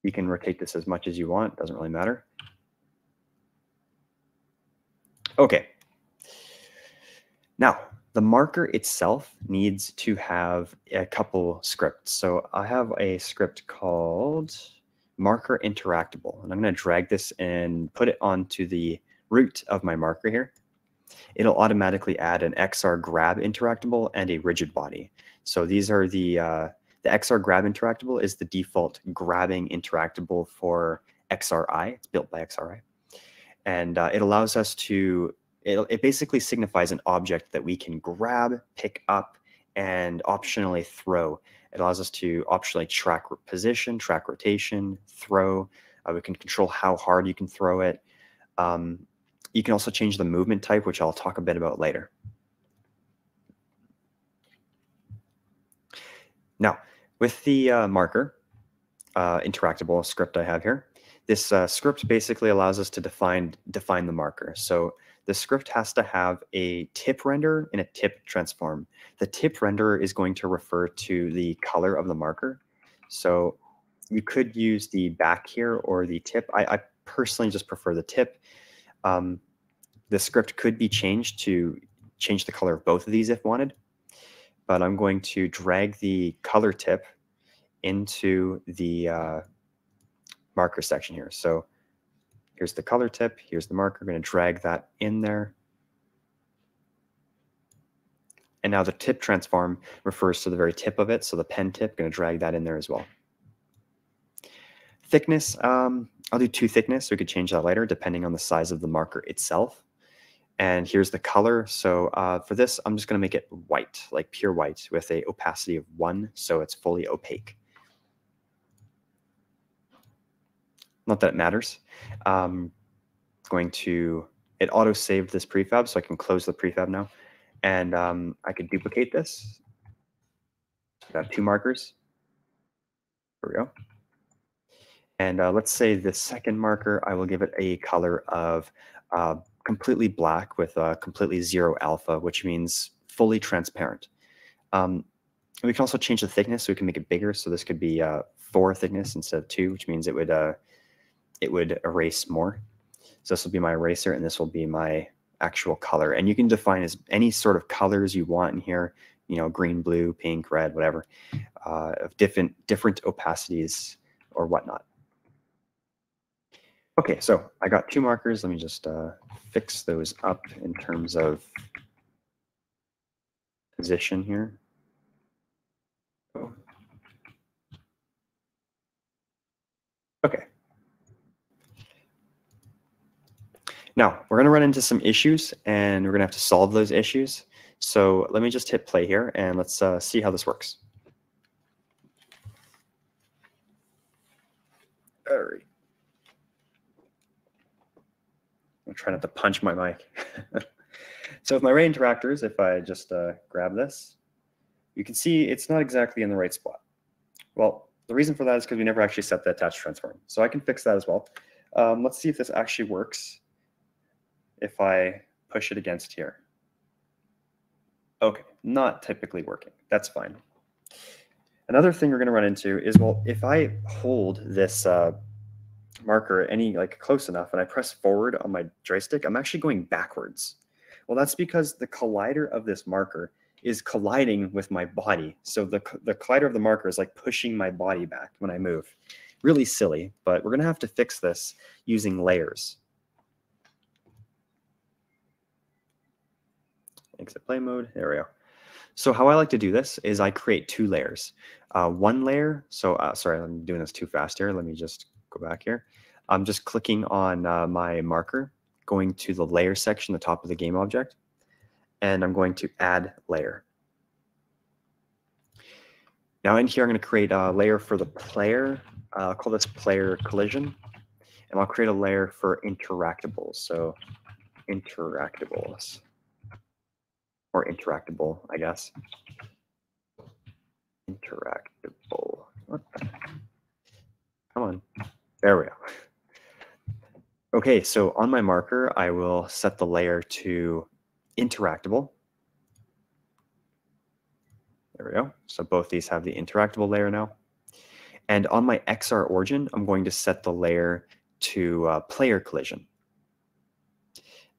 You can rotate this as much as you want. Doesn't really matter. Okay. Now, the marker itself needs to have a couple scripts. So I have a script called marker interactable, and I'm going to drag this and put it onto the root of my marker here. it'll automatically add an XR grab interactable and a rigid body. So these are the, uh, the XR grab interactable is the default grabbing interactable for XRI. It's built by XRI. And uh, it allows us to, it, it basically signifies an object that we can grab, pick up, and optionally throw. It allows us to optionally track position, track rotation, throw. Uh, we can control how hard you can throw it. Um, you can also change the movement type, which I'll talk a bit about later. Now, with the uh, marker uh, interactable script I have here, this uh, script basically allows us to define define the marker. So the script has to have a tip render and a tip transform. The tip render is going to refer to the color of the marker. So you could use the back here or the tip. I, I personally just prefer the tip. Um, the script could be changed to change the color of both of these if wanted, but I'm going to drag the color tip into the uh, marker section here. So here's the color tip, here's the marker, going to drag that in there. And now the tip transform refers to the very tip of it. So the pen tip, going to drag that in there as well. Thickness, um, I'll do two thickness. We could change that later depending on the size of the marker itself. And here's the color. So uh, for this, I'm just going to make it white, like pure white with a opacity of one. So it's fully opaque. Not that it matters. Um, going to, it auto saved this prefab. So I can close the prefab now. And um, I could duplicate this. I have two markers. There we go. And uh, let's say the second marker, I will give it a color of uh, completely black with a completely zero alpha, which means fully transparent. Um, we can also change the thickness so we can make it bigger. So this could be uh, four thickness instead of two, which means it would uh, it would erase more. So this will be my eraser and this will be my actual color. And you can define as any sort of colors you want in here, you know, green, blue, pink, red, whatever, uh, of different different opacities or whatnot. Okay, so I got two markers. Let me just uh, fix those up in terms of position here. Okay. Now, we're going to run into some issues, and we're going to have to solve those issues. So let me just hit play here, and let's uh, see how this works. All right. I'm trying not to punch my mic. so with my ray interactors, if I just uh, grab this, you can see it's not exactly in the right spot. Well, the reason for that is because we never actually set the attached transform. So I can fix that as well. Um, let's see if this actually works if I push it against here. Okay, not typically working. That's fine. Another thing we're going to run into is, well, if I hold this uh, marker any like close enough and I press forward on my joystick, I'm actually going backwards. Well, that's because the collider of this marker is colliding with my body. So the, the collider of the marker is like pushing my body back when I move. Really silly, but we're going to have to fix this using layers. Exit play mode. There we go. So how I like to do this is I create two layers. Uh, one layer, so uh, sorry, I'm doing this too fast here. Let me just go back here. I'm just clicking on uh, my marker, going to the layer section, the top of the game object, and I'm going to add layer. Now in here, I'm going to create a layer for the player. Uh, I'll call this player collision, and I'll create a layer for interactables. So interactables, or interactable, I guess. Interactable. Come on. There we go. Okay, so on my marker, I will set the layer to interactable. There we go. So both these have the interactable layer now. And on my XR origin, I'm going to set the layer to uh, player collision.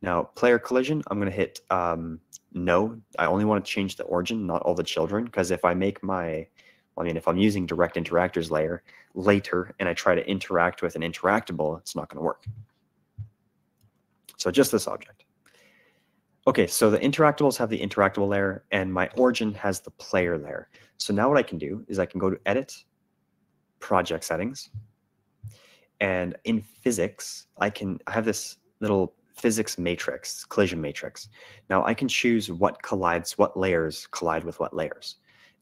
Now, player collision, I'm going to hit um, no. I only want to change the origin, not all the children, because if I make my I mean, if I'm using direct interactors layer later and I try to interact with an interactable, it's not going to work. So just this object. Okay, so the interactables have the interactable layer and my origin has the player layer. So now what I can do is I can go to edit, project settings, and in physics, I can I have this little physics matrix, collision matrix. Now I can choose what collides, what layers collide with what layers.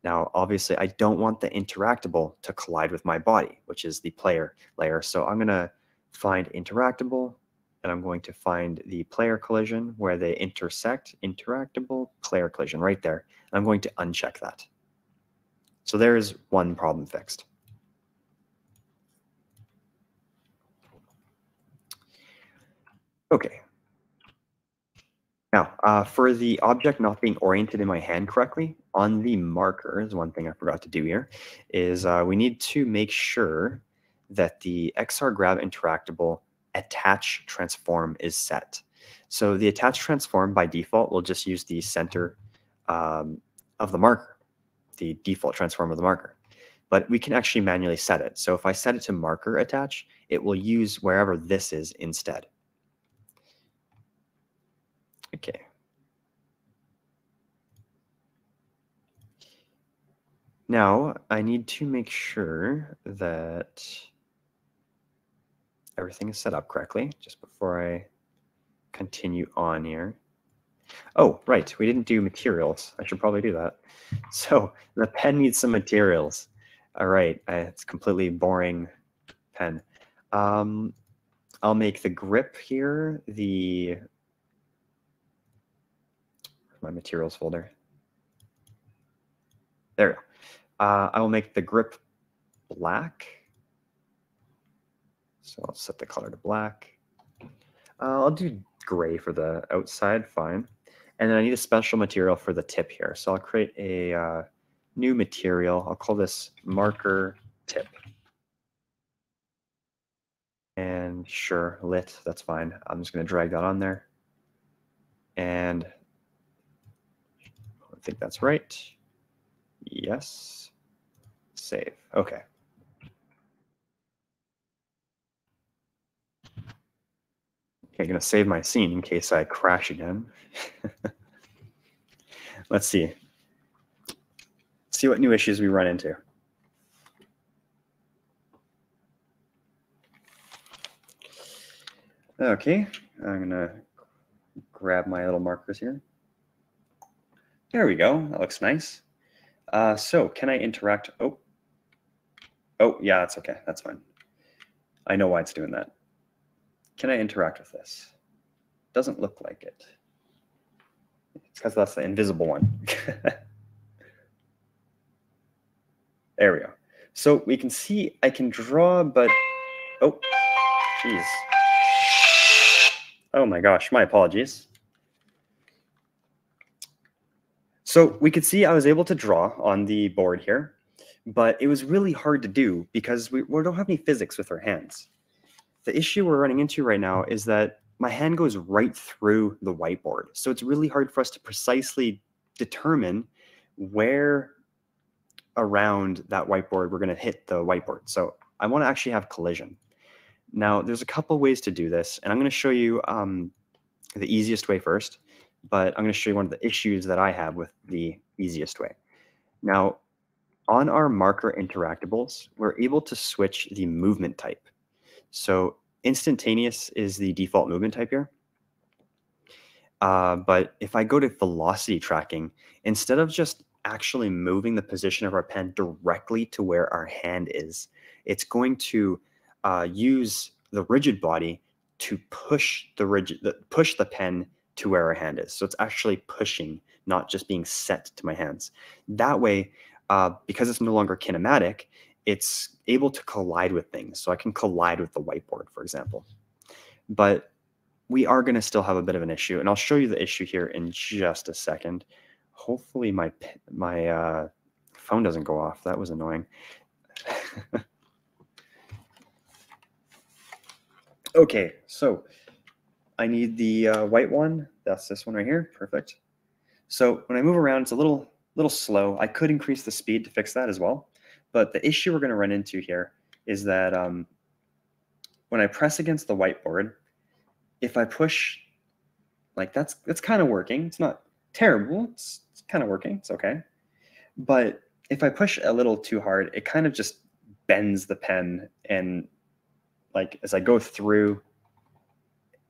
Now, obviously, I don't want the interactable to collide with my body, which is the player layer. So I'm going to find interactable, and I'm going to find the player collision where they intersect, interactable, player collision right there. I'm going to uncheck that. So there is one problem fixed. Okay. Now, uh, for the object not being oriented in my hand correctly, on the marker is one thing I forgot to do here, is uh, we need to make sure that the XR grab interactable attach transform is set. So the attach transform by default will just use the center um, of the marker, the default transform of the marker. But we can actually manually set it. So if I set it to marker attach, it will use wherever this is instead. Okay. Now I need to make sure that everything is set up correctly just before I continue on here. Oh, right. We didn't do materials. I should probably do that. So the pen needs some materials. All right. It's completely boring pen. Um, I'll make the grip here the my materials folder. There we go. Uh, I will make the grip black. So I'll set the color to black. Uh, I'll do gray for the outside, fine. And then I need a special material for the tip here. So I'll create a uh, new material. I'll call this marker tip. And sure, lit, that's fine. I'm just going to drag that on there. And think that's right. Yes. Save. Okay. Okay, I'm going to save my scene in case I crash again. Let's see. See what new issues we run into. Okay, I'm going to grab my little markers here. There we go. That looks nice. Uh, so can I interact? Oh, oh, yeah, that's okay. That's fine. I know why it's doing that. Can I interact with this? Doesn't look like it. It's because that's the invisible one. there we go. So we can see I can draw, but oh, jeez. Oh my gosh, my apologies. So we could see I was able to draw on the board here, but it was really hard to do because we, we don't have any physics with our hands. The issue we're running into right now is that my hand goes right through the whiteboard. So it's really hard for us to precisely determine where around that whiteboard we're going to hit the whiteboard. So I want to actually have collision. Now, there's a couple ways to do this, and I'm going to show you um, the easiest way first, but I'm going to show you one of the issues that I have with the easiest way. Now, on our marker interactables, we're able to switch the movement type. So instantaneous is the default movement type here. Uh, but if I go to velocity tracking, instead of just actually moving the position of our pen directly to where our hand is, it's going to uh, use the rigid body to push the rigid, the, push the pen to where our hand is. So it's actually pushing, not just being set to my hands. That way, uh, because it's no longer kinematic, it's able to collide with things. So I can collide with the whiteboard, for example. But we are going to still have a bit of an issue, and I'll show you the issue here in just a second. Hopefully my my uh, phone doesn't go off. That was annoying. okay, so I need the uh, white one. That's this one right here. Perfect. So when I move around, it's a little little slow. I could increase the speed to fix that as well. But the issue we're going to run into here is that um, when I press against the whiteboard, if I push like that's that's kind of working. It's not terrible. It's, it's kind of working. It's okay. But if I push a little too hard, it kind of just bends the pen and like as I go through,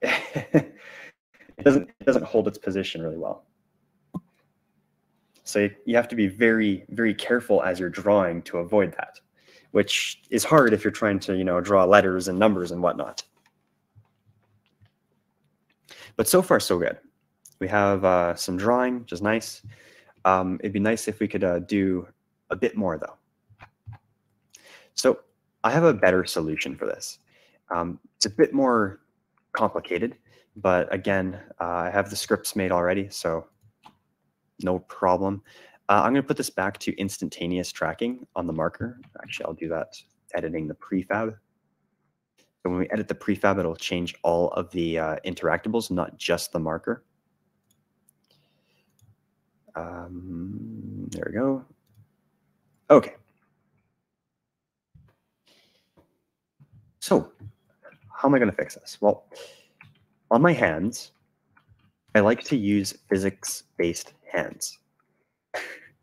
it doesn't it doesn't hold its position really well. So you have to be very very careful as you're drawing to avoid that, which is hard if you're trying to you know draw letters and numbers and whatnot. But so far so good. We have uh, some drawing, which is nice. Um, it'd be nice if we could uh, do a bit more though. So I have a better solution for this. Um, it's a bit more complicated, but again, uh, I have the scripts made already, so no problem. Uh, I'm going to put this back to instantaneous tracking on the marker. Actually, I'll do that editing the prefab. So when we edit the prefab, it'll change all of the uh, interactables, not just the marker. Um, there we go. Okay. So how am I going to fix this? Well, on my hands, I like to use physics-based hands.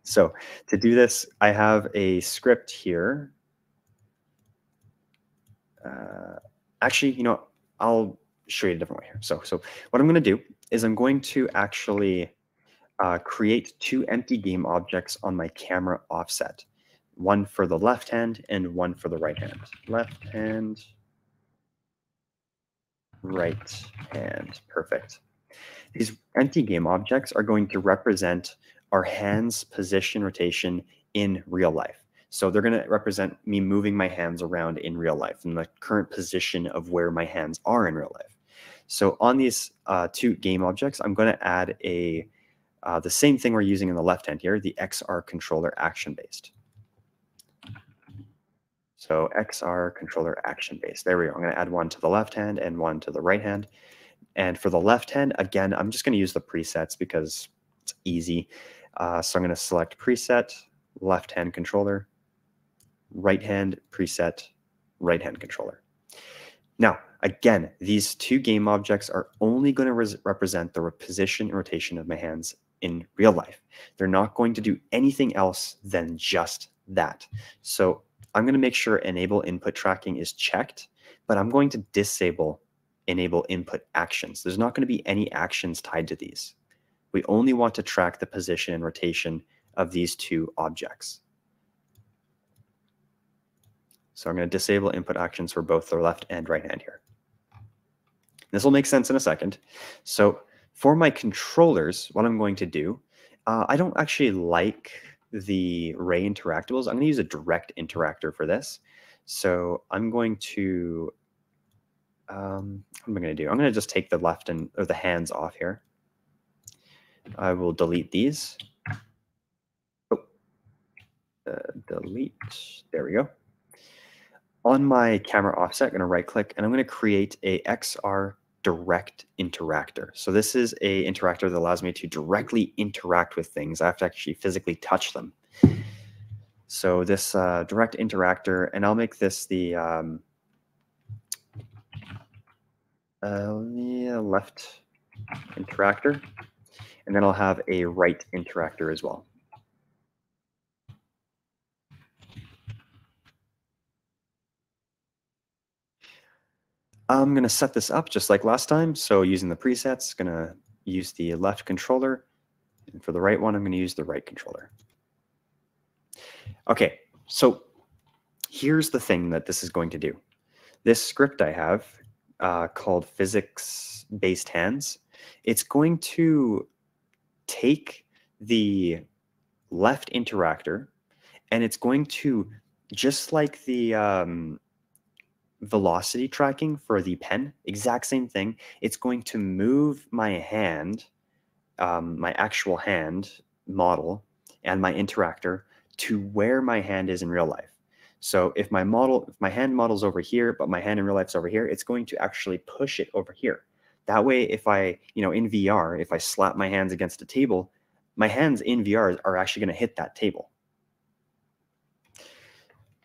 so to do this, I have a script here. Uh, actually, you know, I'll show you a different way here. So, so what I'm going to do is I'm going to actually uh, create two empty game objects on my camera offset. One for the left hand and one for the right hand. Left hand, right hand. Perfect. These empty game objects are going to represent our hand's position rotation in real life. So they're going to represent me moving my hands around in real life and the current position of where my hands are in real life. So on these uh, two game objects, I'm going to add a uh, the same thing we're using in the left hand here, the XR controller action based. So XR controller action base. There we go. I'm going to add one to the left hand and one to the right hand. And for the left hand, again, I'm just going to use the presets because it's easy. Uh, so I'm going to select preset, left hand controller, right hand preset, right hand controller. Now, again, these two game objects are only going to represent the position and rotation of my hands in real life. They're not going to do anything else than just that. So I'm going to make sure enable input tracking is checked, but I'm going to disable enable input actions. There's not going to be any actions tied to these. We only want to track the position and rotation of these two objects. So I'm going to disable input actions for both the left and right hand here. This will make sense in a second. So for my controllers, what I'm going to do, uh, I don't actually like the Ray interactables. I'm going to use a direct interactor for this. So I'm going to, um, what am I going to do? I'm going to just take the left and or the hands off here. I will delete these. Oh, uh, delete. There we go. On my camera offset, I'm going to right click and I'm going to create a XR direct interactor. So this is a interactor that allows me to directly interact with things. I have to actually physically touch them. So this uh, direct interactor, and I'll make this the um, uh, left interactor, and then I'll have a right interactor as well. I'm going to set this up just like last time. So using the presets, going to use the left controller. And for the right one, I'm going to use the right controller. Okay, so here's the thing that this is going to do. This script I have uh, called physics-based hands, it's going to take the left interactor and it's going to, just like the um, velocity tracking for the pen, exact same thing. It's going to move my hand, um, my actual hand model, and my interactor to where my hand is in real life. So if my model, if my hand model's over here, but my hand in real life's over here, it's going to actually push it over here. That way, if I, you know, in VR, if I slap my hands against a table, my hands in VR are actually going to hit that table.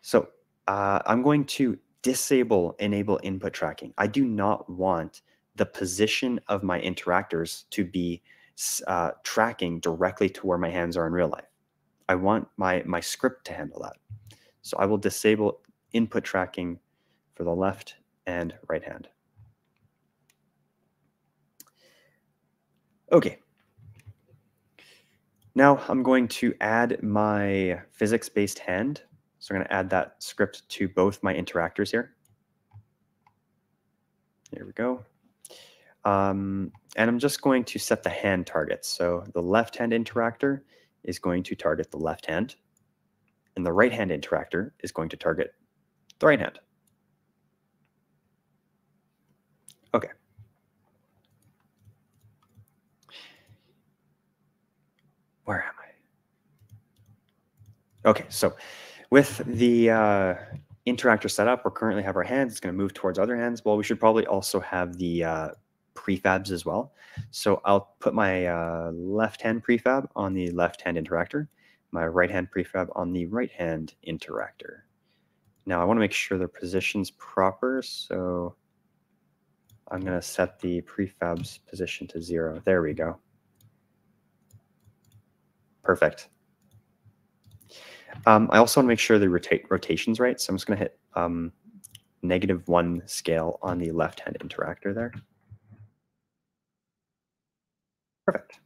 So uh, I'm going to disable enable input tracking. I do not want the position of my interactors to be uh, tracking directly to where my hands are in real life. I want my, my script to handle that. So I will disable input tracking for the left and right hand. Okay. Now I'm going to add my physics-based hand. So I'm going to add that script to both my interactors here. There we go. Um, and I'm just going to set the hand targets. So the left hand interactor is going to target the left hand, and the right hand interactor is going to target the right hand. Okay. Where am I? Okay, so with the uh, interactor setup, we currently have our hands. It's going to move towards other hands. Well, we should probably also have the uh, prefabs as well. So I'll put my uh, left hand prefab on the left hand interactor, my right hand prefab on the right hand interactor. Now I want to make sure the position's proper. So I'm going to set the prefab's position to zero. There we go. Perfect. Um, I also want to make sure the rotate rotation's right. So I'm just going to hit um, negative one scale on the left-hand interactor there. Perfect.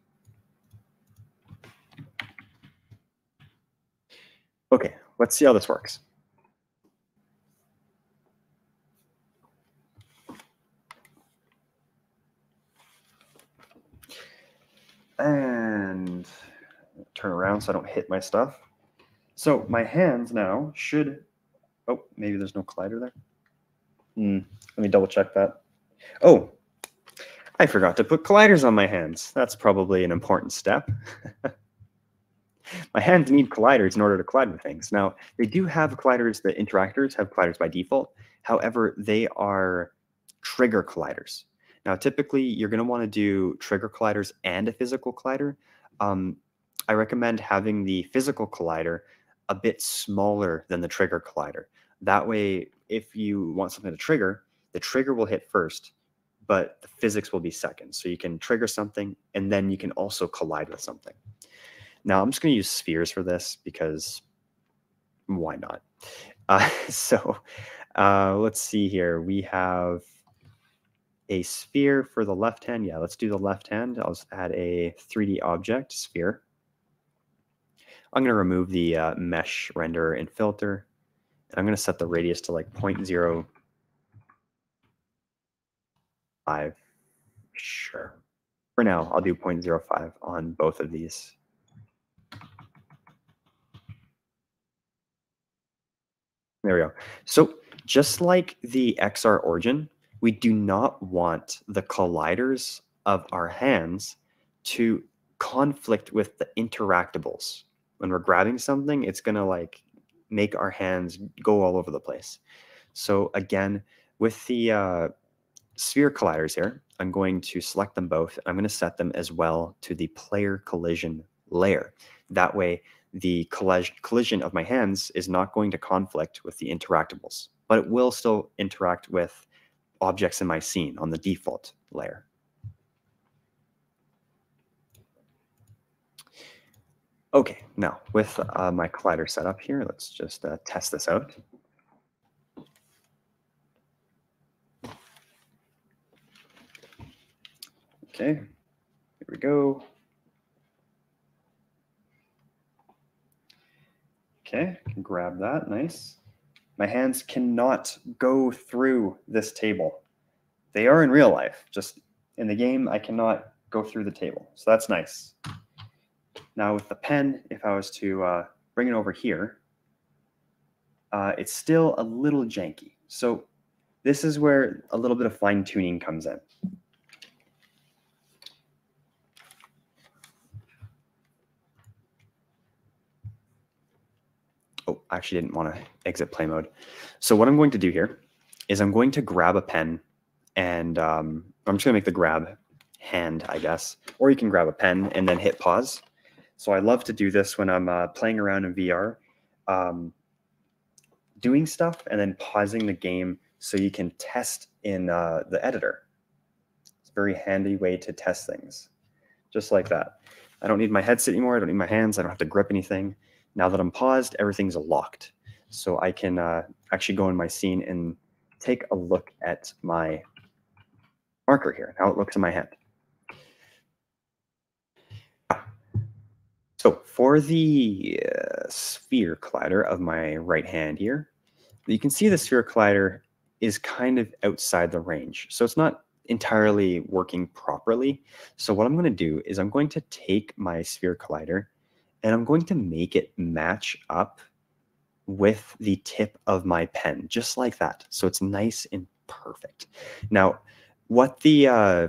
Okay, let's see how this works. And turn around so I don't hit my stuff. So my hands now should, oh, maybe there's no collider there. Hmm, let me double check that. Oh, I forgot to put colliders on my hands. That's probably an important step. my hands need colliders in order to collide with things. Now, they do have colliders, the interactors have colliders by default. However, they are trigger colliders. Now, typically, you're going to want to do trigger colliders and a physical collider. Um, I recommend having the physical collider a bit smaller than the trigger collider. That way, if you want something to trigger, the trigger will hit first, but the physics will be second. So you can trigger something and then you can also collide with something. Now I'm just going to use spheres for this because why not? Uh, so uh, let's see here. We have a sphere for the left hand. Yeah, let's do the left hand. I'll just add a 3D object sphere. I'm going to remove the uh, mesh render and filter. And I'm going to set the radius to like 0.05. Sure. For now, I'll do 0.05 on both of these. There we go. So just like the XR origin, we do not want the colliders of our hands to conflict with the interactables when we're grabbing something, it's going to like make our hands go all over the place. So again, with the uh, sphere colliders here, I'm going to select them both. I'm going to set them as well to the player collision layer. That way, the collision of my hands is not going to conflict with the interactables, but it will still interact with objects in my scene on the default layer. Okay, now with uh, my collider set up here, let's just uh, test this out. Okay, here we go. Okay, can grab that, nice. My hands cannot go through this table. They are in real life, just in the game, I cannot go through the table. So that's nice. Now with the pen, if I was to uh, bring it over here, uh, it's still a little janky. So this is where a little bit of fine tuning comes in. Oh, I actually didn't want to exit play mode. So what I'm going to do here is I'm going to grab a pen and um, I'm just going to make the grab hand, I guess. Or you can grab a pen and then hit pause. So I love to do this when I'm uh, playing around in VR, um, doing stuff and then pausing the game so you can test in uh, the editor. It's a very handy way to test things, just like that. I don't need my headset anymore. I don't need my hands. I don't have to grip anything. Now that I'm paused, everything's locked. So I can uh, actually go in my scene and take a look at my marker here, how it looks in my hand. So for the uh, sphere collider of my right hand here, you can see the sphere collider is kind of outside the range. So it's not entirely working properly. So what I'm going to do is I'm going to take my sphere collider and I'm going to make it match up with the tip of my pen, just like that. So it's nice and perfect. Now, what the uh,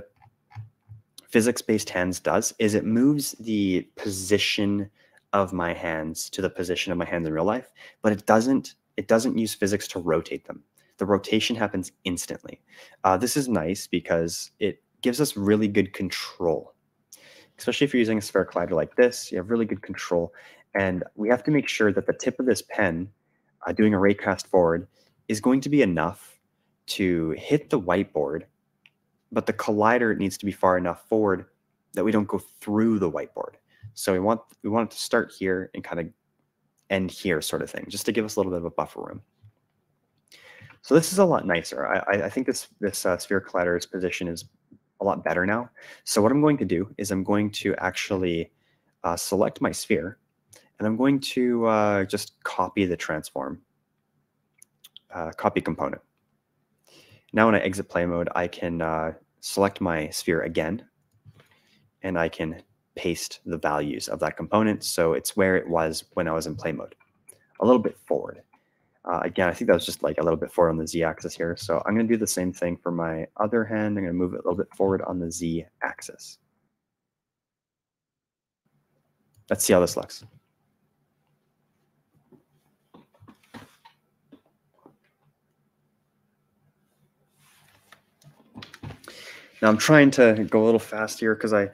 physics-based hands does is it moves the position of my hands to the position of my hands in real life, but it doesn't it doesn't use physics to rotate them. The rotation happens instantly. Uh, this is nice because it gives us really good control, especially if you're using a sphere collider like this. You have really good control, and we have to make sure that the tip of this pen, uh, doing a raycast forward, is going to be enough to hit the whiteboard but the collider needs to be far enough forward that we don't go through the whiteboard. So we want we want it to start here and kind of end here sort of thing, just to give us a little bit of a buffer room. So this is a lot nicer. I, I think this, this uh, sphere collider's position is a lot better now. So what I'm going to do is I'm going to actually uh, select my sphere, and I'm going to uh, just copy the transform, uh, copy component. Now when I exit play mode, I can uh, select my sphere again, and I can paste the values of that component. So it's where it was when I was in play mode, a little bit forward. Uh, again, I think that was just like a little bit forward on the z-axis here. So I'm going to do the same thing for my other hand. I'm going to move it a little bit forward on the z-axis. Let's see how this looks. Now I'm trying to go a little fast here because I,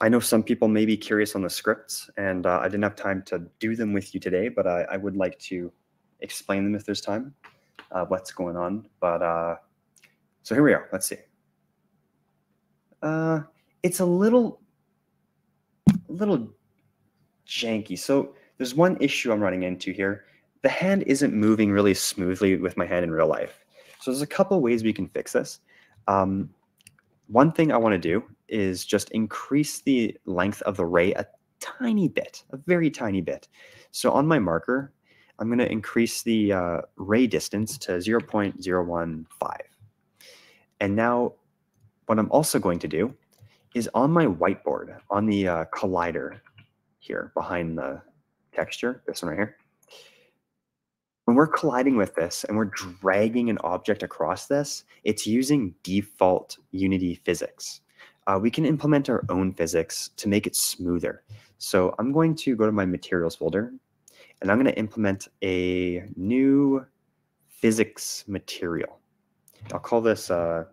I know some people may be curious on the scripts and uh, I didn't have time to do them with you today, but I, I would like to explain them if there's time, uh, what's going on. But uh, so here we are. Let's see. Uh, it's a little, little janky. So there's one issue I'm running into here. The hand isn't moving really smoothly with my hand in real life. So there's a couple ways we can fix this. Um, one thing I want to do is just increase the length of the ray a tiny bit, a very tiny bit. So on my marker, I'm going to increase the uh, ray distance to 0.015. And now what I'm also going to do is on my whiteboard, on the uh, collider here behind the texture, this one right here, when we're colliding with this and we're dragging an object across this, it's using default Unity physics. Uh, we can implement our own physics to make it smoother. So I'm going to go to my materials folder and I'm going to implement a new physics material. I'll call this uh,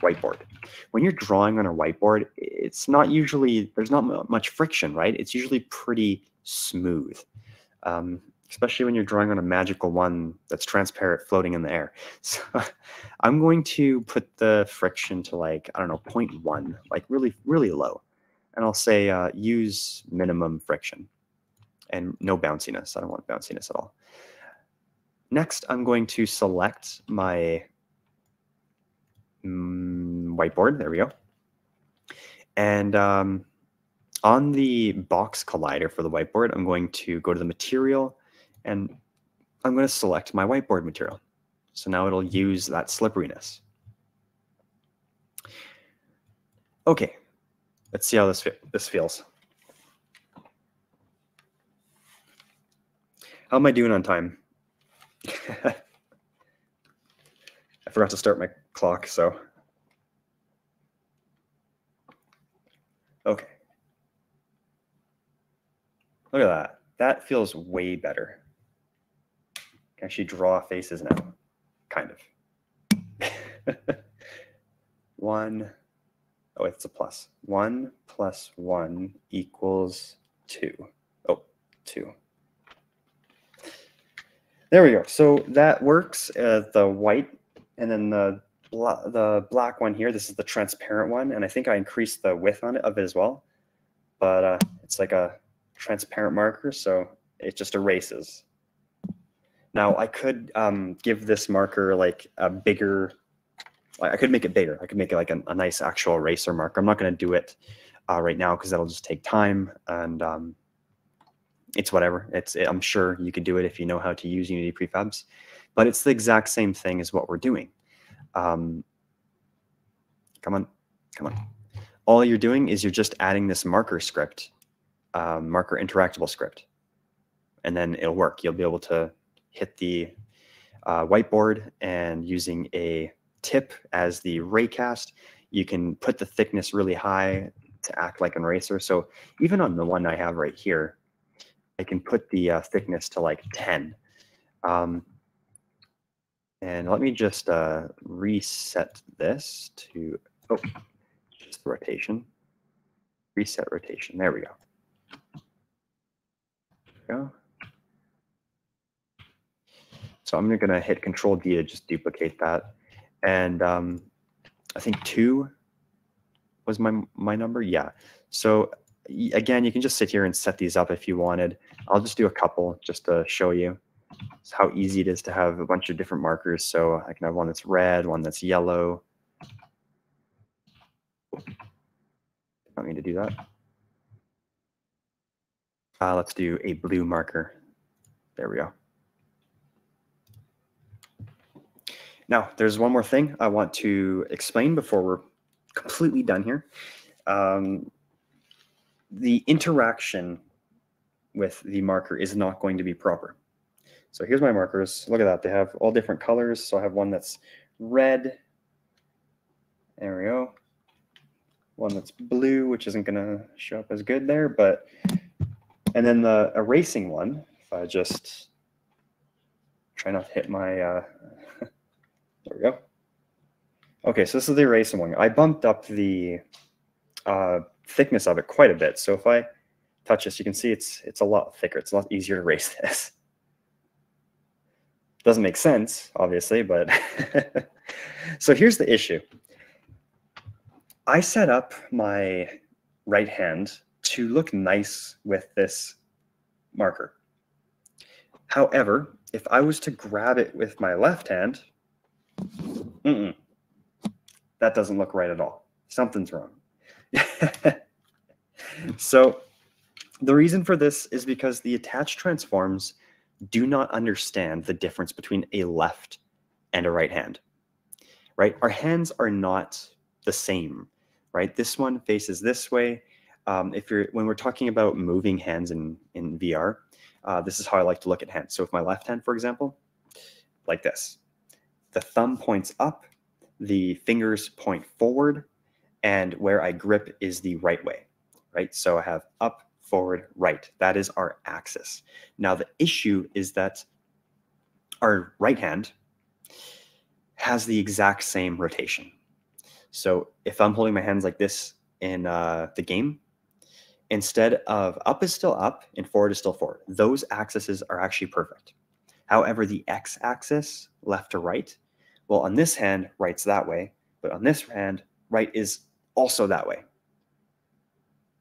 whiteboard. When you're drawing on a whiteboard, it's not usually, there's not much friction, right? It's usually pretty smooth. Um, especially when you're drawing on a magical one that's transparent floating in the air. So I'm going to put the friction to like, I don't know, 0.1, like really, really low. And I'll say uh, use minimum friction and no bounciness. I don't want bounciness at all. Next, I'm going to select my mm, whiteboard. There we go. And um, on the box collider for the whiteboard, I'm going to go to the material and I'm going to select my whiteboard material. So now it'll use that slipperiness. Okay, let's see how this, this feels. How am I doing on time? I forgot to start my clock, so. Okay. Look at that. That feels way better can actually draw faces now, kind of. one, oh, it's a plus. One plus one equals two. Oh, two. There we go. So that works. Uh, the white and then the the black one here, this is the transparent one, and I think I increased the width on it of it as well. But uh, it's like a transparent marker, so it just erases. Now I could um, give this marker like a bigger, I could make it bigger. I could make it like a, a nice actual eraser marker. I'm not going to do it uh, right now because that'll just take time and um, it's whatever. It's I'm sure you could do it if you know how to use Unity prefabs, but it's the exact same thing as what we're doing. Um, come on, come on. All you're doing is you're just adding this marker script, um, marker interactable script, and then it'll work. You'll be able to hit the uh, whiteboard and using a tip as the raycast, you can put the thickness really high to act like an eraser. So even on the one I have right here, I can put the uh, thickness to like 10. Um, and let me just uh, reset this to, oh, just the rotation. Reset rotation. There we go. There we go. So I'm going to hit Control D to just duplicate that. And um, I think two was my my number. Yeah. So again, you can just sit here and set these up if you wanted. I'll just do a couple just to show you how easy it is to have a bunch of different markers. So I can have one that's red, one that's yellow. Don't mean to do that. Uh, let's do a blue marker. There we go. Now, there's one more thing I want to explain before we're completely done here. Um, the interaction with the marker is not going to be proper. So here's my markers. Look at that. They have all different colors. So I have one that's red. There we go. One that's blue, which isn't going to show up as good there. But and then the erasing one, if I just try not to hit my, uh, there we go. Okay, so this is the erasing one. I bumped up the uh, thickness of it quite a bit. So if I touch this, you can see it's it's a lot thicker. It's a lot easier to erase this. Doesn't make sense, obviously, but so here's the issue. I set up my right hand to look nice with this marker. However, if I was to grab it with my left hand, mm -mm, that doesn't look right at all. Something's wrong. so the reason for this is because the attached transforms do not understand the difference between a left and a right hand, right? Our hands are not the same, right? This one faces this way. Um, if you're, when we're talking about moving hands in, in VR, uh, this is how I like to look at hands. So if my left hand, for example, like this, the thumb points up, the fingers point forward, and where I grip is the right way, right? So I have up, forward, right. That is our axis. Now the issue is that our right hand has the exact same rotation. So if I'm holding my hands like this in uh, the game, instead of up is still up and forward is still forward, those axes are actually perfect. However, the x axis, left to right, well, on this hand, right's that way, but on this hand, right is also that way.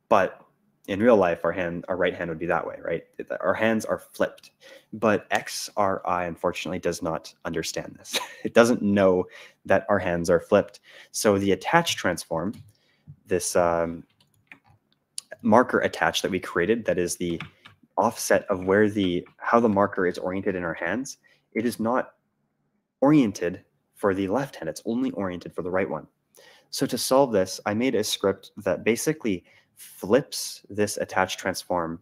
But in real life, our hand, our right hand would be that way, right? Our hands are flipped, but XRI unfortunately does not understand this. It doesn't know that our hands are flipped. So the attach transform, this um, marker attach that we created, that is the offset of where the how the marker is oriented in our hands. It is not oriented for the left hand. It's only oriented for the right one. So to solve this, I made a script that basically flips this attach transform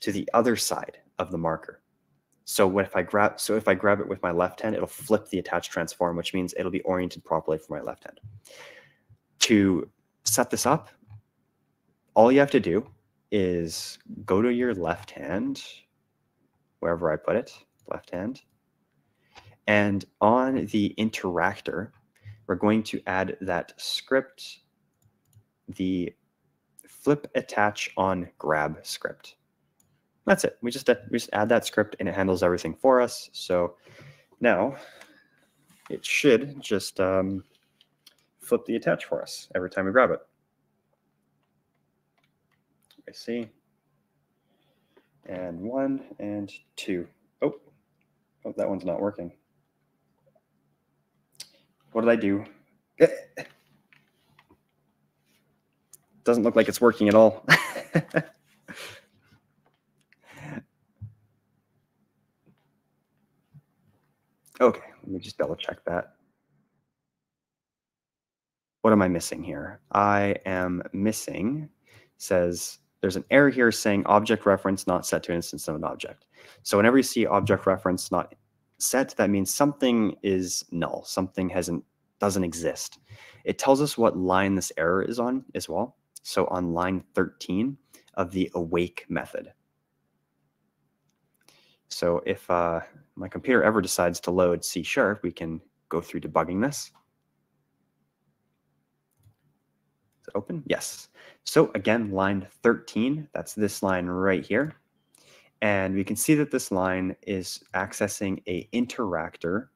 to the other side of the marker. So if I grab so if I grab it with my left hand, it'll flip the attach transform, which means it'll be oriented properly for my left hand. To set this up, all you have to do is go to your left hand, wherever I put it, left hand. And on the interactor, we're going to add that script, the flip attach on grab script. That's it. We just, we just add that script and it handles everything for us. So now it should just um, flip the attach for us every time we grab it. I see. And one and two. Oh, oh, that one's not working. What did I do? Eh. Doesn't look like it's working at all. okay, let me just double check that. What am I missing here? I am missing, says there's an error here saying object reference not set to an instance of an object. So whenever you see object reference not set, that means something is null, something hasn't doesn't exist. It tells us what line this error is on as well. So on line 13 of the awake method. So if uh, my computer ever decides to load C sharp, we can go through debugging this. Is it open? Yes. So again, line 13, that's this line right here. And we can see that this line is accessing a interactor,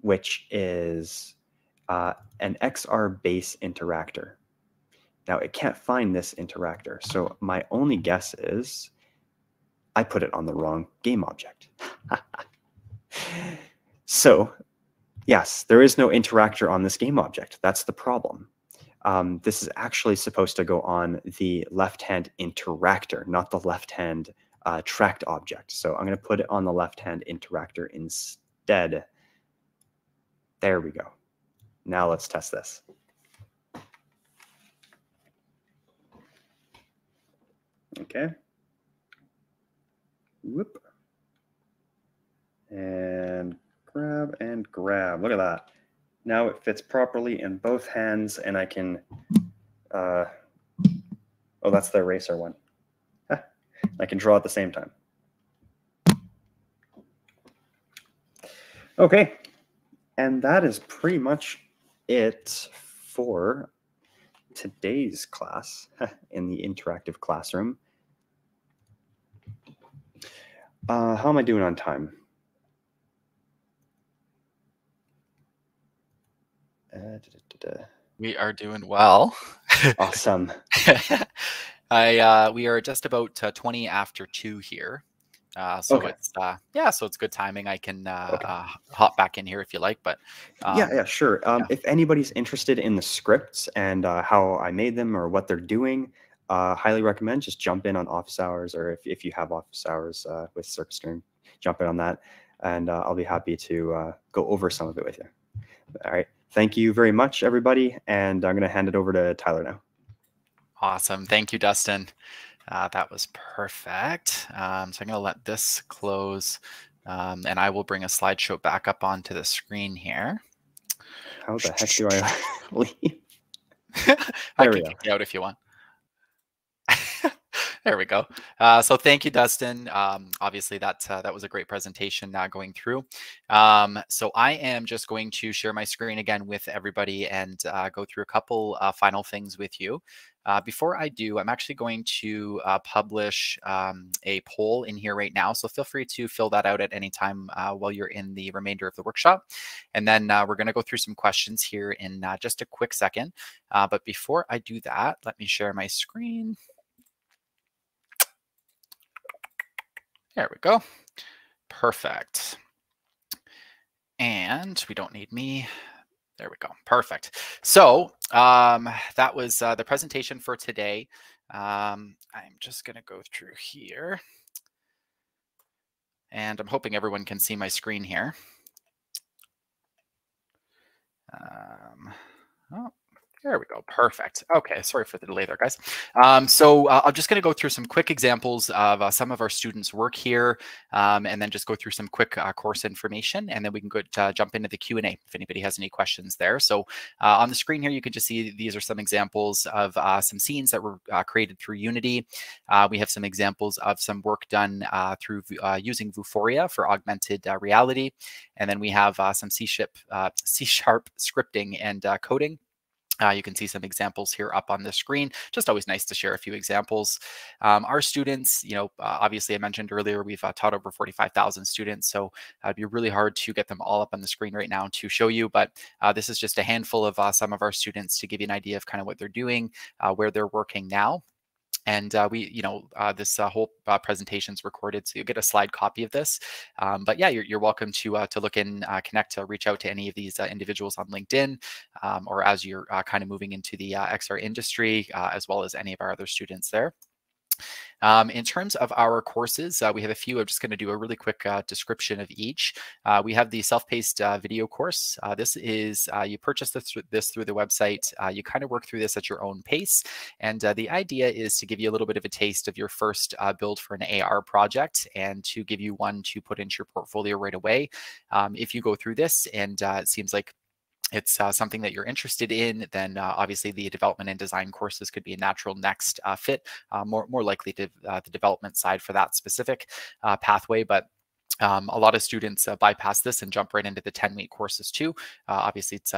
which is uh, an XR base interactor. Now it can't find this interactor. So my only guess is I put it on the wrong game object. so yes, there is no interactor on this game object. That's the problem um, this is actually supposed to go on the left-hand interactor, not the left-hand uh, tracked object. So I'm going to put it on the left-hand interactor instead. There we go. Now let's test this. Okay. Whoop. And grab and grab. Look at that. Now it fits properly in both hands and I can, uh, oh, that's the eraser one. I can draw at the same time. Okay, and that is pretty much it for today's class in the interactive classroom. Uh, how am I doing on time? Uh, da, da, da, we are doing well. awesome. I uh, we are just about uh, 20 after two here. Uh, so okay. it's uh, yeah, so it's good timing. I can uh, okay. uh, hop back in here if you like, but um, yeah, yeah, sure. Um, yeah. If anybody's interested in the scripts and uh, how I made them or what they're doing, uh, highly recommend just jump in on office hours, or if if you have office hours uh, with Circuitstream, jump in on that, and uh, I'll be happy to uh, go over some of it with you. All right. Thank you very much, everybody. And I'm going to hand it over to Tyler now. Awesome. Thank you, Dustin. Uh, that was perfect. Um, so I'm going to let this close um, and I will bring a slideshow back up onto the screen here. How the heck do I leave? I can kick you out if you want. There we go. Uh, so thank you, Dustin. Um, obviously, that uh, that was a great presentation uh, going through. Um, so I am just going to share my screen again with everybody and uh, go through a couple uh, final things with you. Uh, before I do, I'm actually going to uh, publish um, a poll in here right now. So feel free to fill that out at any time uh, while you're in the remainder of the workshop. And then uh, we're going to go through some questions here in just a quick second. but before I do that, let me share my screen. There we go. Perfect. And we don't need me. There we go. Perfect. So um, that was uh, the presentation for today. Um, I'm just going to go through here. And I'm hoping everyone can see my screen here. Um, oh, there we go. Perfect. Okay. Sorry for the delay there, guys. Um, so uh, I'm just going to go through some quick examples of uh, some of our students' work here, um, and then just go through some quick uh, course information, and then we can go to, uh, jump into the Q&A if anybody has any questions there. So uh, on the screen here, you can just see these are some examples of uh, some scenes that were created through Unity. we have some examples of some work done through using Vuforia for augmented reality. And then we have some C-sharp, C-sharp scripting and coding Uh, you can see some examples here up on the screen. Just always nice to share a few examples. Um, our students, you know, uh, obviously I mentioned earlier, we've uh, taught over 45,000 students, so uh, it'd be really hard to get them all up on the screen right now to show you, but uh, this is just a handful of uh, some of our students to give you an idea of kind of what they're doing, where they're working now. And uh, we, you know, uh, this uh, whole uh, presentation is recorded, so you'll get a slide copy of this. Um, but yeah, you're, you're welcome to uh, to look in, uh, connect, to reach out to any of these individuals on LinkedIn, um, or as you're kind of moving into the XR industry, as well as any of our other students there. Um, in terms of our courses, uh, we have a few. I'm just going to do a really quick uh, description of each. Uh, we have the self-paced uh, video course. Uh, this is, uh, you purchase this, this through the website. you kind of work through this at your own pace. And the idea is to give you a little bit of a taste of your first build for an AR project and to give you one to put into your portfolio right away. Um, if you go through this and it seems like it's uh, something that you're interested in, then uh, obviously the development and design courses could be a natural next uh, fit, uh, more, more likely to uh, the development side for that specific uh, pathway. But um, a lot of students bypass this and jump right into the 10-week courses too. obviously, it's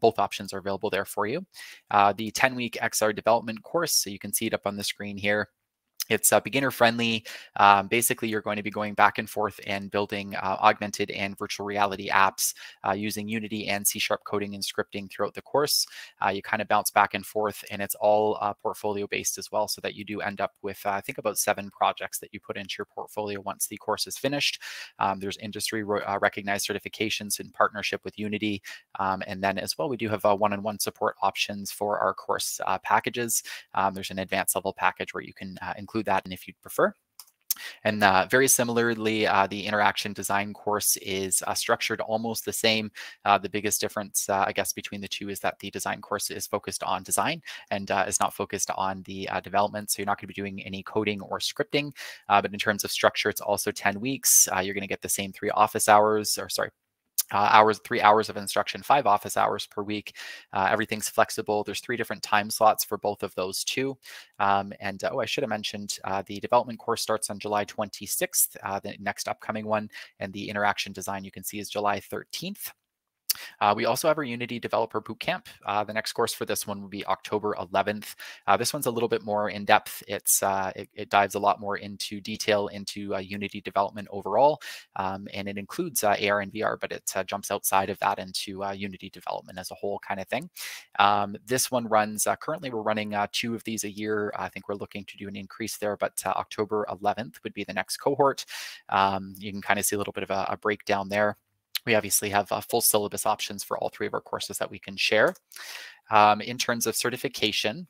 both options are available there for you. the 10-week XR development course, so you can see it up on the screen here. It's uh, beginner friendly. Um, basically, you're going to be going back and forth and building uh, augmented and virtual reality apps uh, using Unity and C Sharp coding and scripting throughout the course. Uh, you kind of bounce back and forth, and it's all uh, portfolio based as well, so that you do end up with, uh, I think, about seven projects that you put into your portfolio once the course is finished. Um, there's industry recognized certifications in partnership with Unity. Um, and then as well, we do have one on one support options for our course packages. Um, there's an advanced level package where you can include include that and if you'd prefer. And uh, very similarly, uh, the interaction design course is uh, structured almost the same. Uh, the biggest difference, uh, I guess, between the two is that the design course is focused on design and uh, is not focused on the development. So you're not going to be doing any coding or scripting. but in terms of structure, it's also 10 weeks. you're going to get the same three office hours, or sorry, uh, hours, three hours of instruction, five office hours per week. Uh, everything's flexible. There's three different time slots for both of those too. Um, and uh, oh, I should have mentioned uh, the development course starts on July 26th, uh, the next upcoming one, and the interaction design you can see is July 13th. Uh, we also have our Unity Developer Bootcamp. Uh, the next course for this one will be October 11th. Uh, this one's a little bit more in depth. It's uh, it, it, dives a lot more into detail into uh, Unity development overall, um, and it includes uh, AR and VR, but it jumps outside of that into Unity development as a whole kind of thing. Um, this one runs currently. We're running two of these a year. I think we're looking to do an increase there, but October 11th would be the next cohort. Um, you can kind of see a little bit of a, a breakdown there. We obviously have uh, full syllabus options for all three of our courses that we can share. Um, in terms of certification,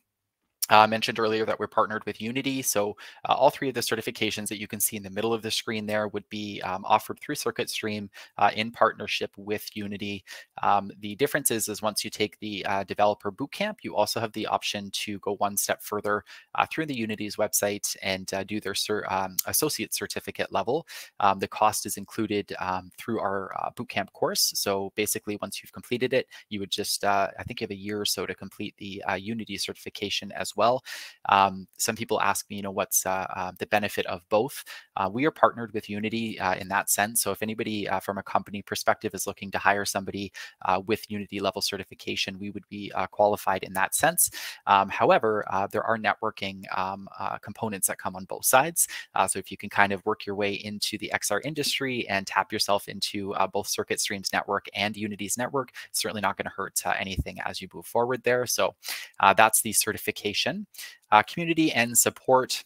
I uh, mentioned earlier that we're partnered with Unity. So uh, all three of the certifications that you can see in the middle of the screen there would be um, offered through CircuitStream uh, in partnership with Unity. Um, the difference is, is once you take the uh, developer bootcamp, you also have the option to go one step further uh, through the Unity's website and uh, do their um, associate certificate level. Um, the cost is included um, through our bootcamp course. So basically, once you've completed it, you would just, I think you have a year or so to complete the Unity certification as well. Um, some people ask me, you know, what's uh, uh, the benefit of both? Uh, we are partnered with Unity uh, in that sense. So if anybody uh, from a company perspective is looking to hire somebody uh, with Unity level certification, we would be qualified in that sense. Um, however, there are networking um, components that come on both sides. so if you can kind of work your way into the XR industry and tap yourself into both CircuitStream's network and Unity's network, It's certainly not going to hurt anything as you move forward there. So that's the certification uh, community and support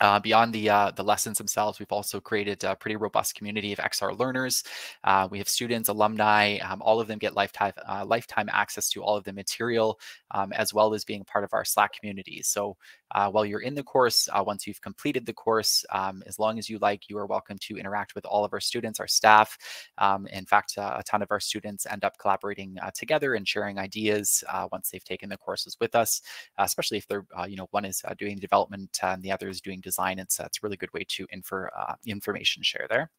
uh, beyond the uh, the lessons themselves, we've also created a pretty robust community of XR learners. Uh, we have students, alumni, um, all of them get lifetime uh, lifetime access to all of the material, um, as well as being part of our Slack community. So uh, while you're in the course, uh, once you've completed the course, um, as long as you like, you are welcome to interact with all of our students, our staff. Um, in fact, a ton of our students end up collaborating together and sharing ideas once they've taken the courses with us, especially if they're, you know, one is doing development and the other is doing design. It's, it's a really good way to infer, uh, information share there.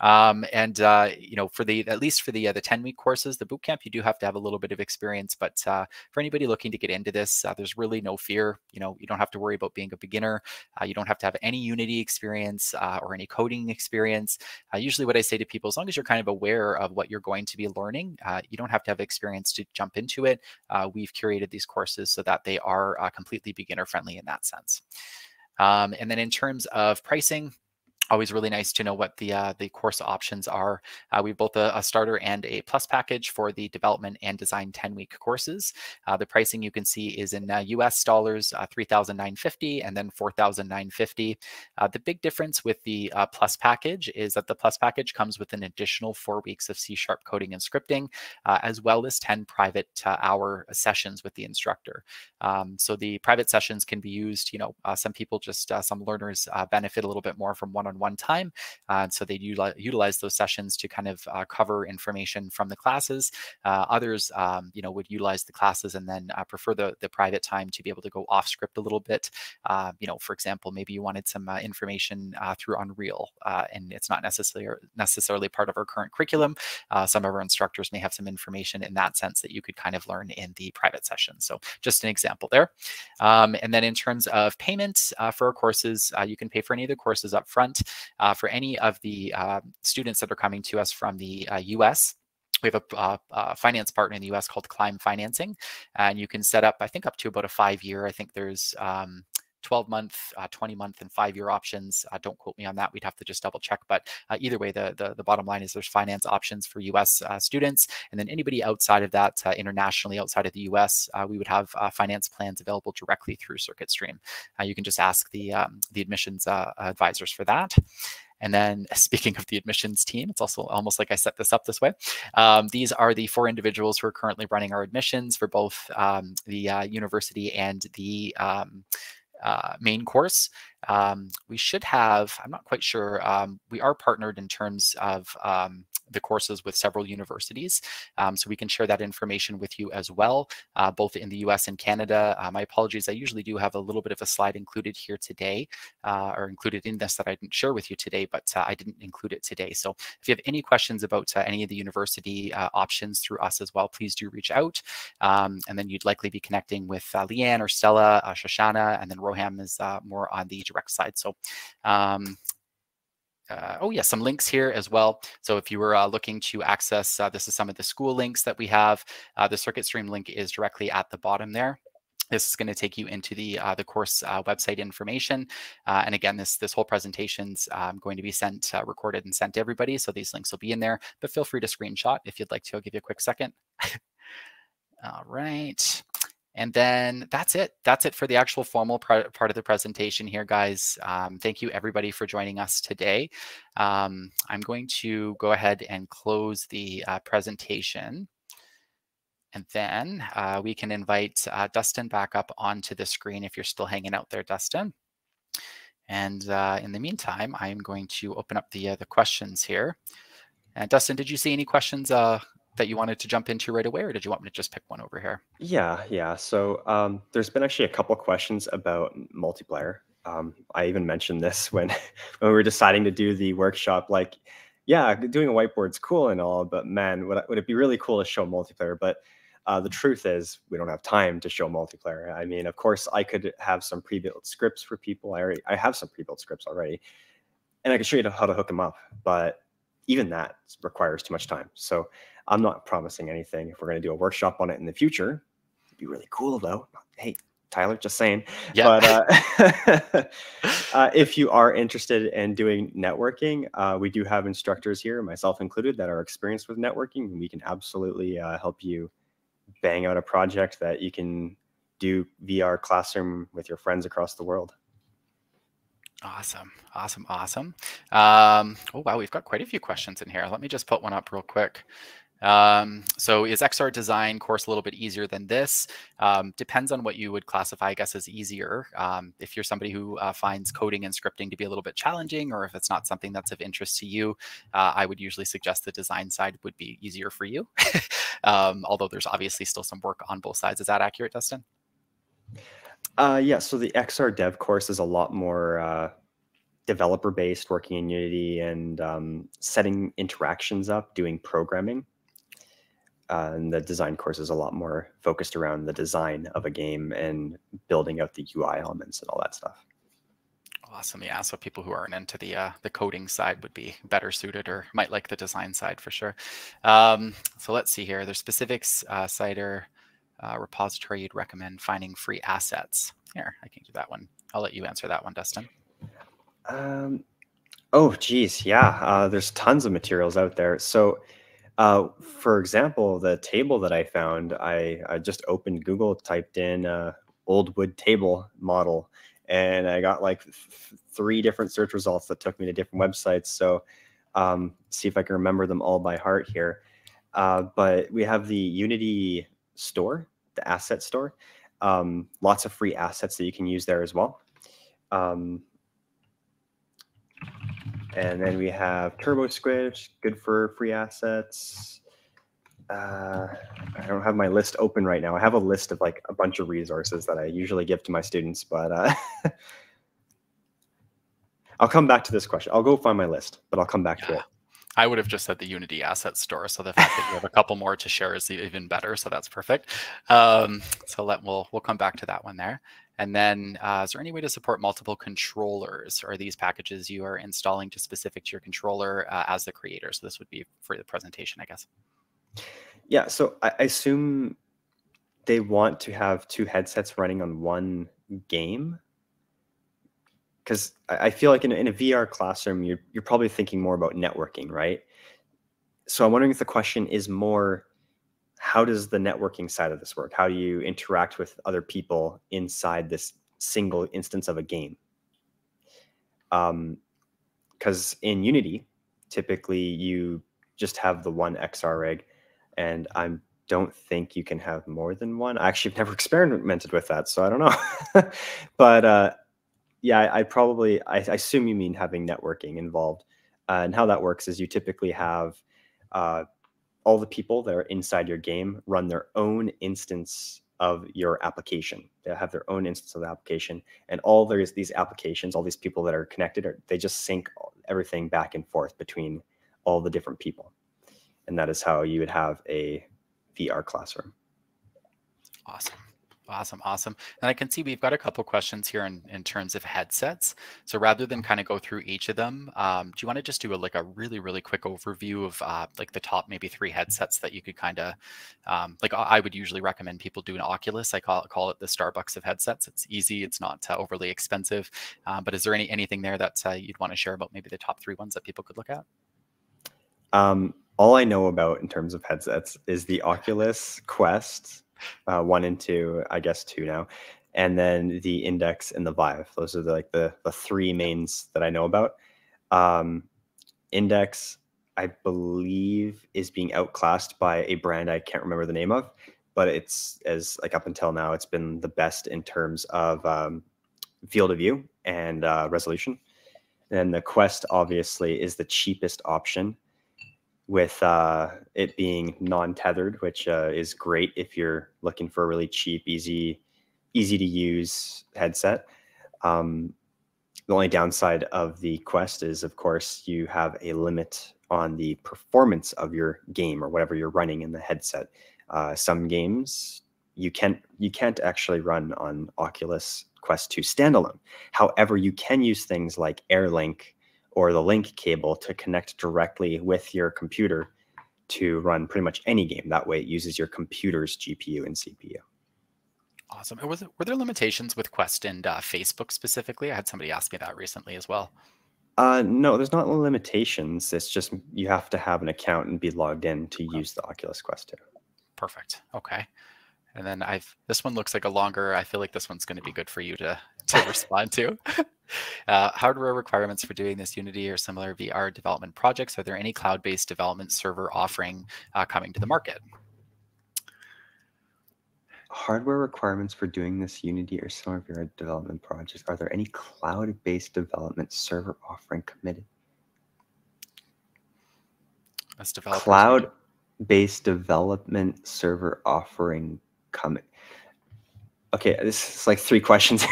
Um, and uh, you know, for the at least for the uh, the ten week courses, the boot camp, you do have to have a little bit of experience. But uh, for anybody looking to get into this, uh, there's really no fear. You know, you don't have to worry about being a beginner. Uh, you don't have to have any Unity experience uh, or any coding experience. usually, what I say to people, as long as you're kind of aware of what you're going to be learning, you don't have to have experience to jump into it. we've curated these courses so that they are completely beginner friendly in that sense. Um, and then in terms of pricing, always really nice to know what the uh, the course options are. Uh, we have both a, a, starter and a plus package for the development and design 10 week courses. Uh, the pricing you can see is in US uh, dollars, uh, 3,950 and then 4,950. Uh, the big difference with the plus package is that the plus package comes with an additional four weeks of C sharp coding and scripting, as well as 10 private hour sessions with the instructor. Um, so the private sessions can be used, you know, some people just, some learners benefit a little bit more from one-on-one one time. Uh, so they utilize, utilize those sessions to kind of uh, cover information from the classes. Uh, others, um, you know, would utilize the classes and then uh, prefer the, the private time to be able to go off script a little bit. Uh, you know, for example, maybe you wanted some information through Unreal and it's not necessarily necessarily part of our current curriculum. some of our instructors may have some information in that sense that you could kind of learn in the private session. So just an example there. Um, and then in terms of payments for our courses, you can pay for any of the courses up front. Uh, for any of the uh, students that are coming to us from the US, uh, we have a, uh, a, finance partner in the US called Climb Financing, and you can set up, I think, up to about a five year. I think there's um, 12 month, uh, 20 month, and five year options. Uh, don't quote me on that. We'd have to just double check. But uh, either way, the, the, the bottom line is there's finance options for US students. And then anybody outside of that, internationally, outside of the US, we would have finance plans available directly through CircuitStream. you can just ask the, um, the admissions advisors for that. And then speaking of the admissions team, it's also almost like I set this up this way. Um, these are the four individuals who are currently running our admissions for both um, the uh, university and the um, uh, main course. Um, we should have, I'm not quite sure, um, we are partnered in terms of um, the courses with several universities. Um, so we can share that information with you as well, uh, both in the US and Canada. Uh, my apologies, I usually do have a little bit of a slide included here today, uh, or included in this that I didn't share with you today, but uh, I didn't include it today. So if you have any questions about uh, any of the university uh, options through us as well, please do reach out. Um, and then you'd likely be connecting with Leanne or Stella, Shoshana, and then Roham is more on the direct side. So um, uh, oh yeah, some links here as well. So if you were uh, looking to access, uh, this is some of the school links that we have. Uh, the CircuitStream link is directly at the bottom there. This is going to take you into the uh, the course uh, website information. and again, this this whole presentation's um, going to be sent, recorded and sent to everybody. So these links will be in there, but feel free to screenshot if you'd like to. I'll give you a quick second. All right. And then that's it. That's it for the actual formal part of the presentation here, guys. Um, thank you everybody for joining us today. Um, I'm going to go ahead and close the uh, presentation. And then uh, we can invite uh, Dustin back up onto the screen if you're still hanging out there, Dustin. And uh, in the meantime, I'm going to open up the, uh, the questions here. And Dustin, did you see any questions uh, that you wanted to jump into right away, or did you want me to just pick one over here? Yeah, yeah. So um, there's been actually a couple questions about multiplayer. Um, I even mentioned this when when we were deciding to do the workshop. Like, yeah, doing a whiteboard's cool and all, but man, would, would it be really cool to show multiplayer? But uh, the truth is, we don't have time to show multiplayer. I mean, of course, I could have some pre-built scripts for people. I already, I have some pre-built scripts already, and I can show you how to hook them up. But even that requires too much time. So I'm not promising anything. If we're going to do a workshop on it in the future, it'd be really cool though. Hey, Tyler, just saying. Yeah. But uh, uh, if you are interested in doing networking, uh, we do have instructors here, myself included, that are experienced with networking. We can absolutely uh, help you bang out a project that you can do VR classroom with your friends across the world. Awesome, awesome, awesome. Um, oh wow, we've got quite a few questions in here. Let me just put one up real quick. Um, so is XR design course a little bit easier than this? Um, depends on what you would classify, I guess, as easier. Um, if you're somebody who uh, finds coding and scripting to be a little bit challenging, or if it's not something that's of interest to you, uh, I would usually suggest the design side would be easier for you. Um, although there's obviously still some work on both sides. Is that accurate, Dustin? Uh, yeah. So the XR Dev course is a lot more uh, developer based, working in Unity and um, setting interactions up, doing programming. Uh, and the design course is a lot more focused around the design of a game and building out the UI elements and all that stuff. Awesome. Yeah. So people who aren't into the uh, the coding side would be better suited or might like the design side for sure. Um, so let's see here. There's specifics uh, CIDR uh, repository you'd recommend finding free assets. Here, I can do that one. I'll let you answer that one, Dustin. Um, oh, geez. Yeah. Uh, there's tons of materials out there. So, uh, for example, the table that I found, I, I just opened Google, typed in uh, old wood table model, and I got like th three different search results that took me to different websites. So, um, see if I can remember them all by heart here. Uh, but we have the Unity store, the asset store. Um, lots of free assets that you can use there as well. Um, and then we have TurboSquid, good for free assets. Uh, I don't have my list open right now. I have a list of like a bunch of resources that I usually give to my students, but uh, I'll come back to this question. I'll go find my list, but I'll come back yeah. to it. I would have just said the Unity asset store. So the fact that you have a couple more to share is even better. So that's perfect. Um, so let we'll we'll come back to that one there. And then uh, is there any way to support multiple controllers? Are these packages you are installing just specific to your controller uh, as the creator? So this would be for the presentation, I guess. Yeah. So I assume they want to have two headsets running on one game because I feel like in a, in a VR classroom, you're, you're probably thinking more about networking, right? So I'm wondering if the question is more, how does the networking side of this work? How do you interact with other people inside this single instance of a game? Because um, in Unity, typically you just have the one XR rig, and I don't think you can have more than one. I actually have never experimented with that, so I don't know. but uh, yeah, I, probably I, I, assume you mean having networking involved, uh, and how that works is you typically have uh, all the people that are inside your game run their own instance of your application. They have their own instance of the application, and all there's these applications, all these people that are connected, are, they just sync everything back and forth between all the different people, and that is how you would have a VR classroom. Awesome. Awesome, awesome. And I can see we've got a couple questions here in, in terms of headsets. So rather than kind of go through each of them, um, do you want to just do a, like a really, really quick overview of uh, like the top maybe three headsets that you could kind of, um, like I would usually recommend people do an Oculus. I call it, call it the Starbucks of headsets. It's easy. It's not uh, overly expensive. Uh, but is there any anything there that uh, you'd want to share about maybe the top three ones that people could look at? Um, all I know about in terms of headsets is the Oculus Quest uh, one and two, I guess two now, and then the Index and the Vive. Those are the, like the the three mains that I know about. Um, Index, I believe, is being outclassed by a brand I can't remember the name of, but it's as like up until now, it's been the best in terms of um, field of view and uh, resolution. And the Quest obviously is the cheapest option with uh, it being non-tethered, which uh, is great if you're looking for a really cheap, easy, easy to use headset. Um, the only downside of the Quest is, of course, you have a limit on the performance of your game or whatever you're running in the headset. Uh, some games you can't you can't actually run on Oculus Quest 2 standalone. However, you can use things like AirLink or the link cable to connect directly with your computer to run pretty much any game. That way it uses your computer's GPU and CPU. Awesome. Were there, were there limitations with Quest and uh, Facebook specifically? I had somebody ask me that recently as well. Uh, no, there's not limitations. It's just you have to have an account and be logged in to okay. use the Oculus Quest 2. Perfect. Okay. And then I've this one looks like a longer. I feel like this one's going to be good for you to to respond to. Uh, hardware requirements for doing this Unity or similar VR development projects. Are there any cloud-based development server offering uh, coming to the market? Hardware requirements for doing this Unity or similar VR development projects. Are there any cloud-based development server offering committed? As developers. Cloud-based development server offering coming. Okay, this is like three questions.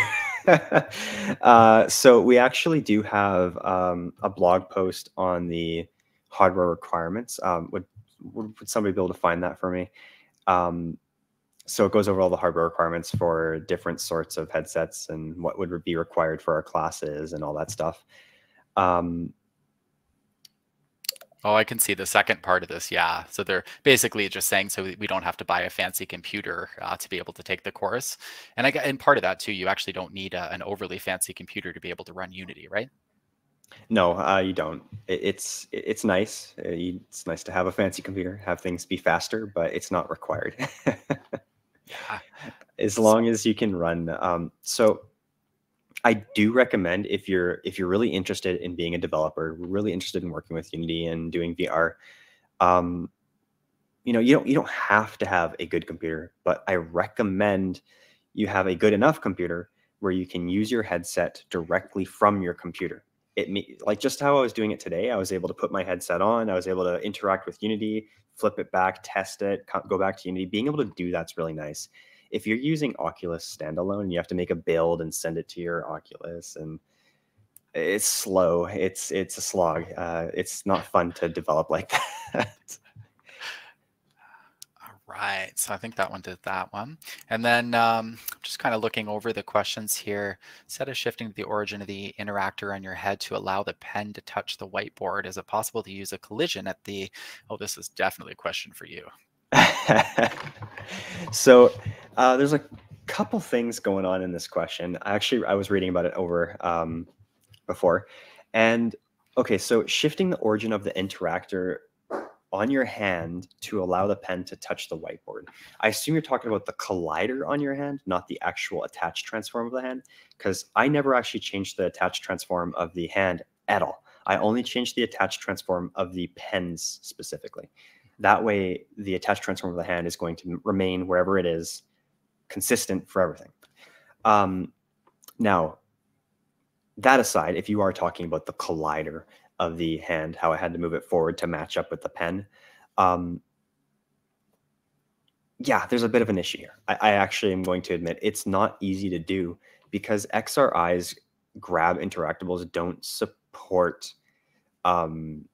uh, so we actually do have um, a blog post on the hardware requirements. Um, would, would somebody be able to find that for me? Um, so it goes over all the hardware requirements for different sorts of headsets and what would be required for our classes and all that stuff. Um, Oh, I can see the second part of this. Yeah. So they're basically just saying so we don't have to buy a fancy computer uh, to be able to take the course. And I and part of that too, you actually don't need a, an overly fancy computer to be able to run Unity, right? No, uh, you don't. It, it's it's nice. Uh, it's nice to have a fancy computer, have things be faster, but it's not required. yeah. As long as you can run. Um, so I do recommend if you're if you're really interested in being a developer, really interested in working with Unity and doing VR, um, you know, you don't you don't have to have a good computer, but I recommend you have a good enough computer where you can use your headset directly from your computer. It like just how I was doing it today. I was able to put my headset on. I was able to interact with Unity, flip it back, test it, go back to Unity. Being able to do that's really nice if you're using Oculus standalone, you have to make a build and send it to your Oculus, and it's slow. It's it's a slog. Uh, it's not fun to develop like that. All right, so I think that one did that one. And then um, just kind of looking over the questions here, instead of shifting to the origin of the interactor on your head to allow the pen to touch the whiteboard, is it possible to use a collision at the, oh, this is definitely a question for you. so uh, there's a couple things going on in this question. I Actually, I was reading about it over um, before, and okay, so shifting the origin of the interactor on your hand to allow the pen to touch the whiteboard. I assume you're talking about the collider on your hand, not the actual attached transform of the hand, because I never actually changed the attached transform of the hand at all. I only changed the attached transform of the pens specifically. That way, the attached transform of the hand is going to remain wherever it is, consistent for everything. Um, now, that aside, if you are talking about the collider of the hand, how I had to move it forward to match up with the pen, um, yeah, there's a bit of an issue here. I, I, actually am going to admit it's not easy to do because XRI's grab interactables don't support um,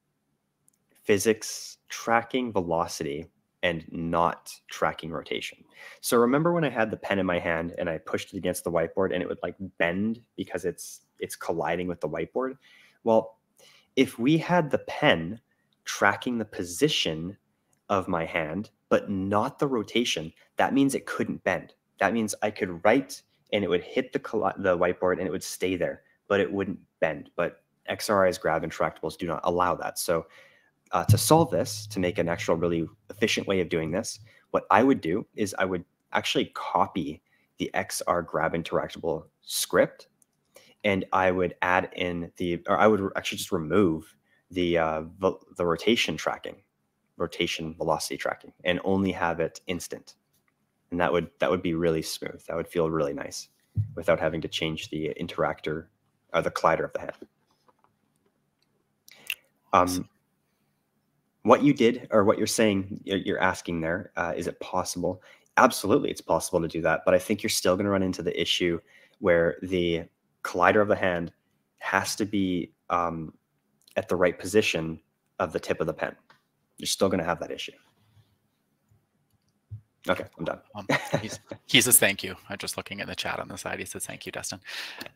physics tracking velocity and not tracking rotation. So remember when I had the pen in my hand and I pushed it against the whiteboard and it would like bend because it's it's colliding with the whiteboard? Well, if we had the pen tracking the position of my hand but not the rotation, that means it couldn't bend. That means I could write and it would hit the the whiteboard and it would stay there, but it wouldn't bend. But XRI's grab interactables do not allow that. So uh, to solve this, to make an actual really efficient way of doing this, what I would do is I would actually copy the XR grab interactable script and I would add in the, or I would actually just remove the, uh, the rotation tracking, rotation velocity tracking, and only have it instant. And that would, that would be really smooth. That would feel really nice without having to change the interactor or the collider of the head. Um, what you did or what you're saying you're asking there uh, is it possible? Absolutely it's possible to do that but i think you're still going to run into the issue where the collider of the hand has to be um, at the right position of the tip of the pen. You're still going to have that issue. Okay i'm done. Um, he says thank you. I'm just looking at the chat on the side. He says thank you Dustin.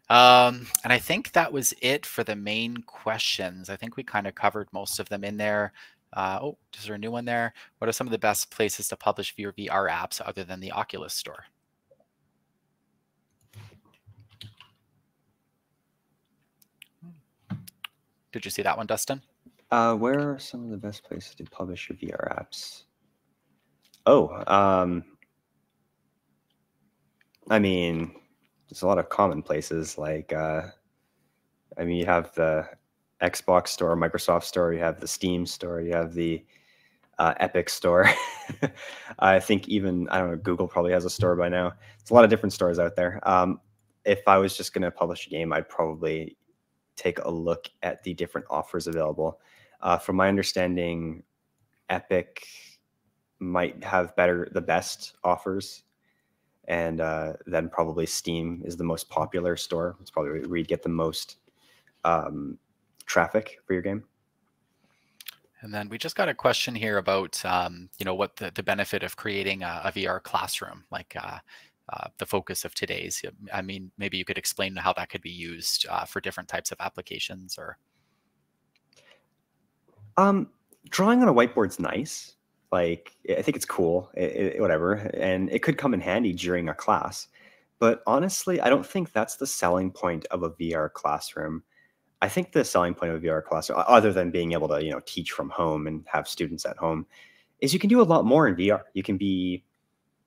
Um, and i think that was it for the main questions. I think we kind of covered most of them in there uh, oh, is there a new one there? What are some of the best places to publish your VR apps other than the Oculus store? Did you see that one, Dustin? Uh, where are some of the best places to publish your VR apps? Oh, um, I mean, there's a lot of common places like, uh, I mean, you have the Xbox store, Microsoft store, you have the Steam store, you have the uh, Epic store. I think even I don't know Google probably has a store by now. There's a lot of different stores out there. Um, if I was just going to publish a game, I'd probably take a look at the different offers available. Uh, from my understanding, Epic might have better the best offers, and uh, then probably Steam is the most popular store. It's probably where you get the most um, traffic for your game. And then we just got a question here about, um, you know, what the, the benefit of creating a, a VR classroom, like uh, uh, the focus of today's. I mean, maybe you could explain how that could be used uh, for different types of applications or. Um, drawing on a whiteboard's nice. Like, I think it's cool, it, it, whatever. And it could come in handy during a class. But honestly, I don't think that's the selling point of a VR classroom. I think the selling point of a VR class, other than being able to, you know, teach from home and have students at home, is you can do a lot more in VR. You can be,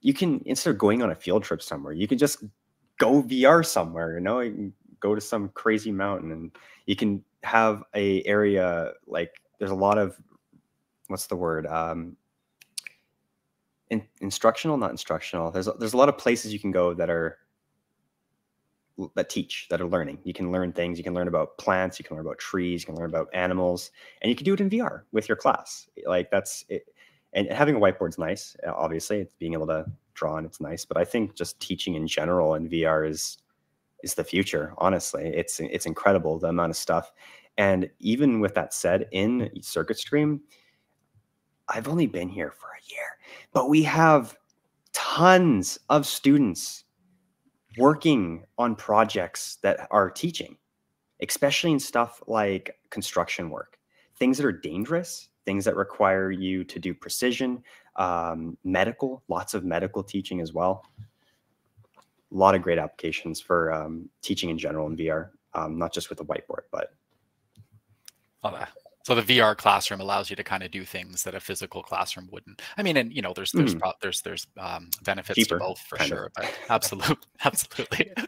you can instead of going on a field trip somewhere, you can just go VR somewhere. You know, you can go to some crazy mountain, and you can have a area like there's a lot of, what's the word? Um, in, instructional, not instructional. There's there's a lot of places you can go that are that teach that are learning. You can learn things you can learn about plants you can learn about trees you can learn about animals and you can do it in vr with your class. Like that's it and having a whiteboard's nice uh, obviously it's being able to draw and it's nice but i think just teaching in general in vr is is the future honestly. It's it's incredible the amount of stuff. And even with that said in Circuit Stream i've only been here for a year but we have tons of students working on projects that are teaching, especially in stuff like construction work, things that are dangerous, things that require you to do precision, um, medical, lots of medical teaching as well. A lot of great applications for um, teaching in general in VR, um, not just with a whiteboard, but. So the VR classroom allows you to kind of do things that a physical classroom wouldn't. I mean, and you know, there's there's mm. there's there's um, benefits Cheaper, to both for sure, of. but absolutely, absolutely.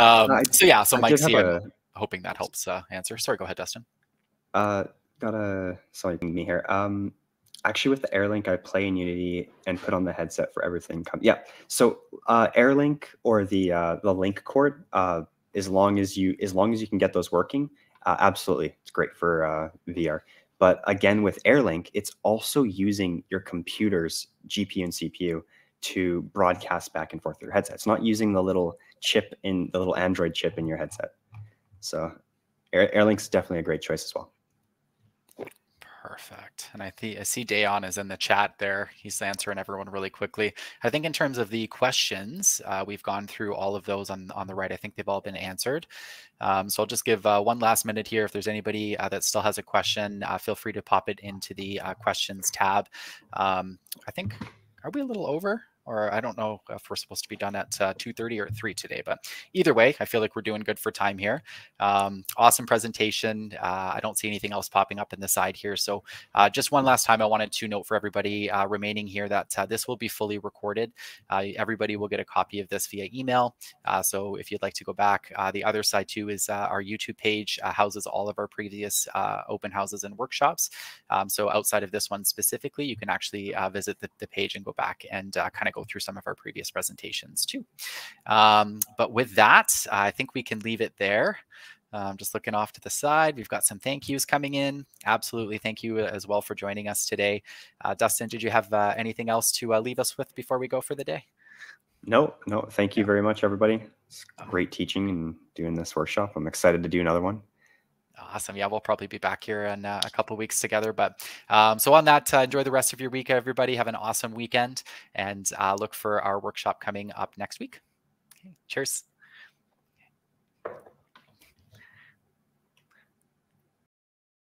Um, I, so yeah, so I Mike, see, a, hoping that helps uh, answer. Sorry, go ahead, Dustin. Uh, got a sorry, me here. Um, actually, with the AirLink, I play in Unity and put on the headset for everything. Come, yeah. So uh, AirLink or the uh, the Link cord, uh, as long as you as long as you can get those working uh, absolutely, it's great for uh, VR. But again, with AirLink, it's also using your computer's GPU and CPU to broadcast back and forth through your headset. It's not using the little chip in the little Android chip in your headset. So Air, AirLink's definitely a great choice as well. Perfect. And I, th- I see Dayon is in the chat there. He's answering everyone really quickly. I think in terms of the questions, uh, we've gone through all of those on, on the right. I think they've all been answered. Um, so I'll just give uh, one last minute here. If there's anybody uh, that still has a question, uh, feel free to pop it into the uh, questions tab. Um, I think, are we a little over? Or I don't know if we're supposed to be done at uh, 2.30 or 3 today, but either way, I feel like we're doing good for time here. Um, awesome presentation. Uh, I don't see anything else popping up in the side here. So uh, just one last time, I wanted to note for everybody remaining here that this will be fully recorded. Everybody will get a copy of this via email. so if you'd like to go back, the other side too is our YouTube page houses all of our previous open houses and workshops. Um, so outside of this one specifically, you can actually visit the, the, page and go back and kind of go through some of our previous presentations too. Um, but with that, I think we can leave it there. Um, just looking off to the side, we've got some thank yous coming in. Absolutely, thank you as well for joining us today. Uh, Dustin, did you have uh, anything else to uh, leave us with before we go for the day? No, no. Thank you very much, everybody. It's oh. great teaching and doing this workshop. I'm excited to do another one. Awesome. Yeah, we'll probably be back here in uh, a couple weeks together. But um, so on that, uh, enjoy the rest of your week, everybody. Have an awesome weekend and uh, look for our workshop coming up next week. Okay, cheers.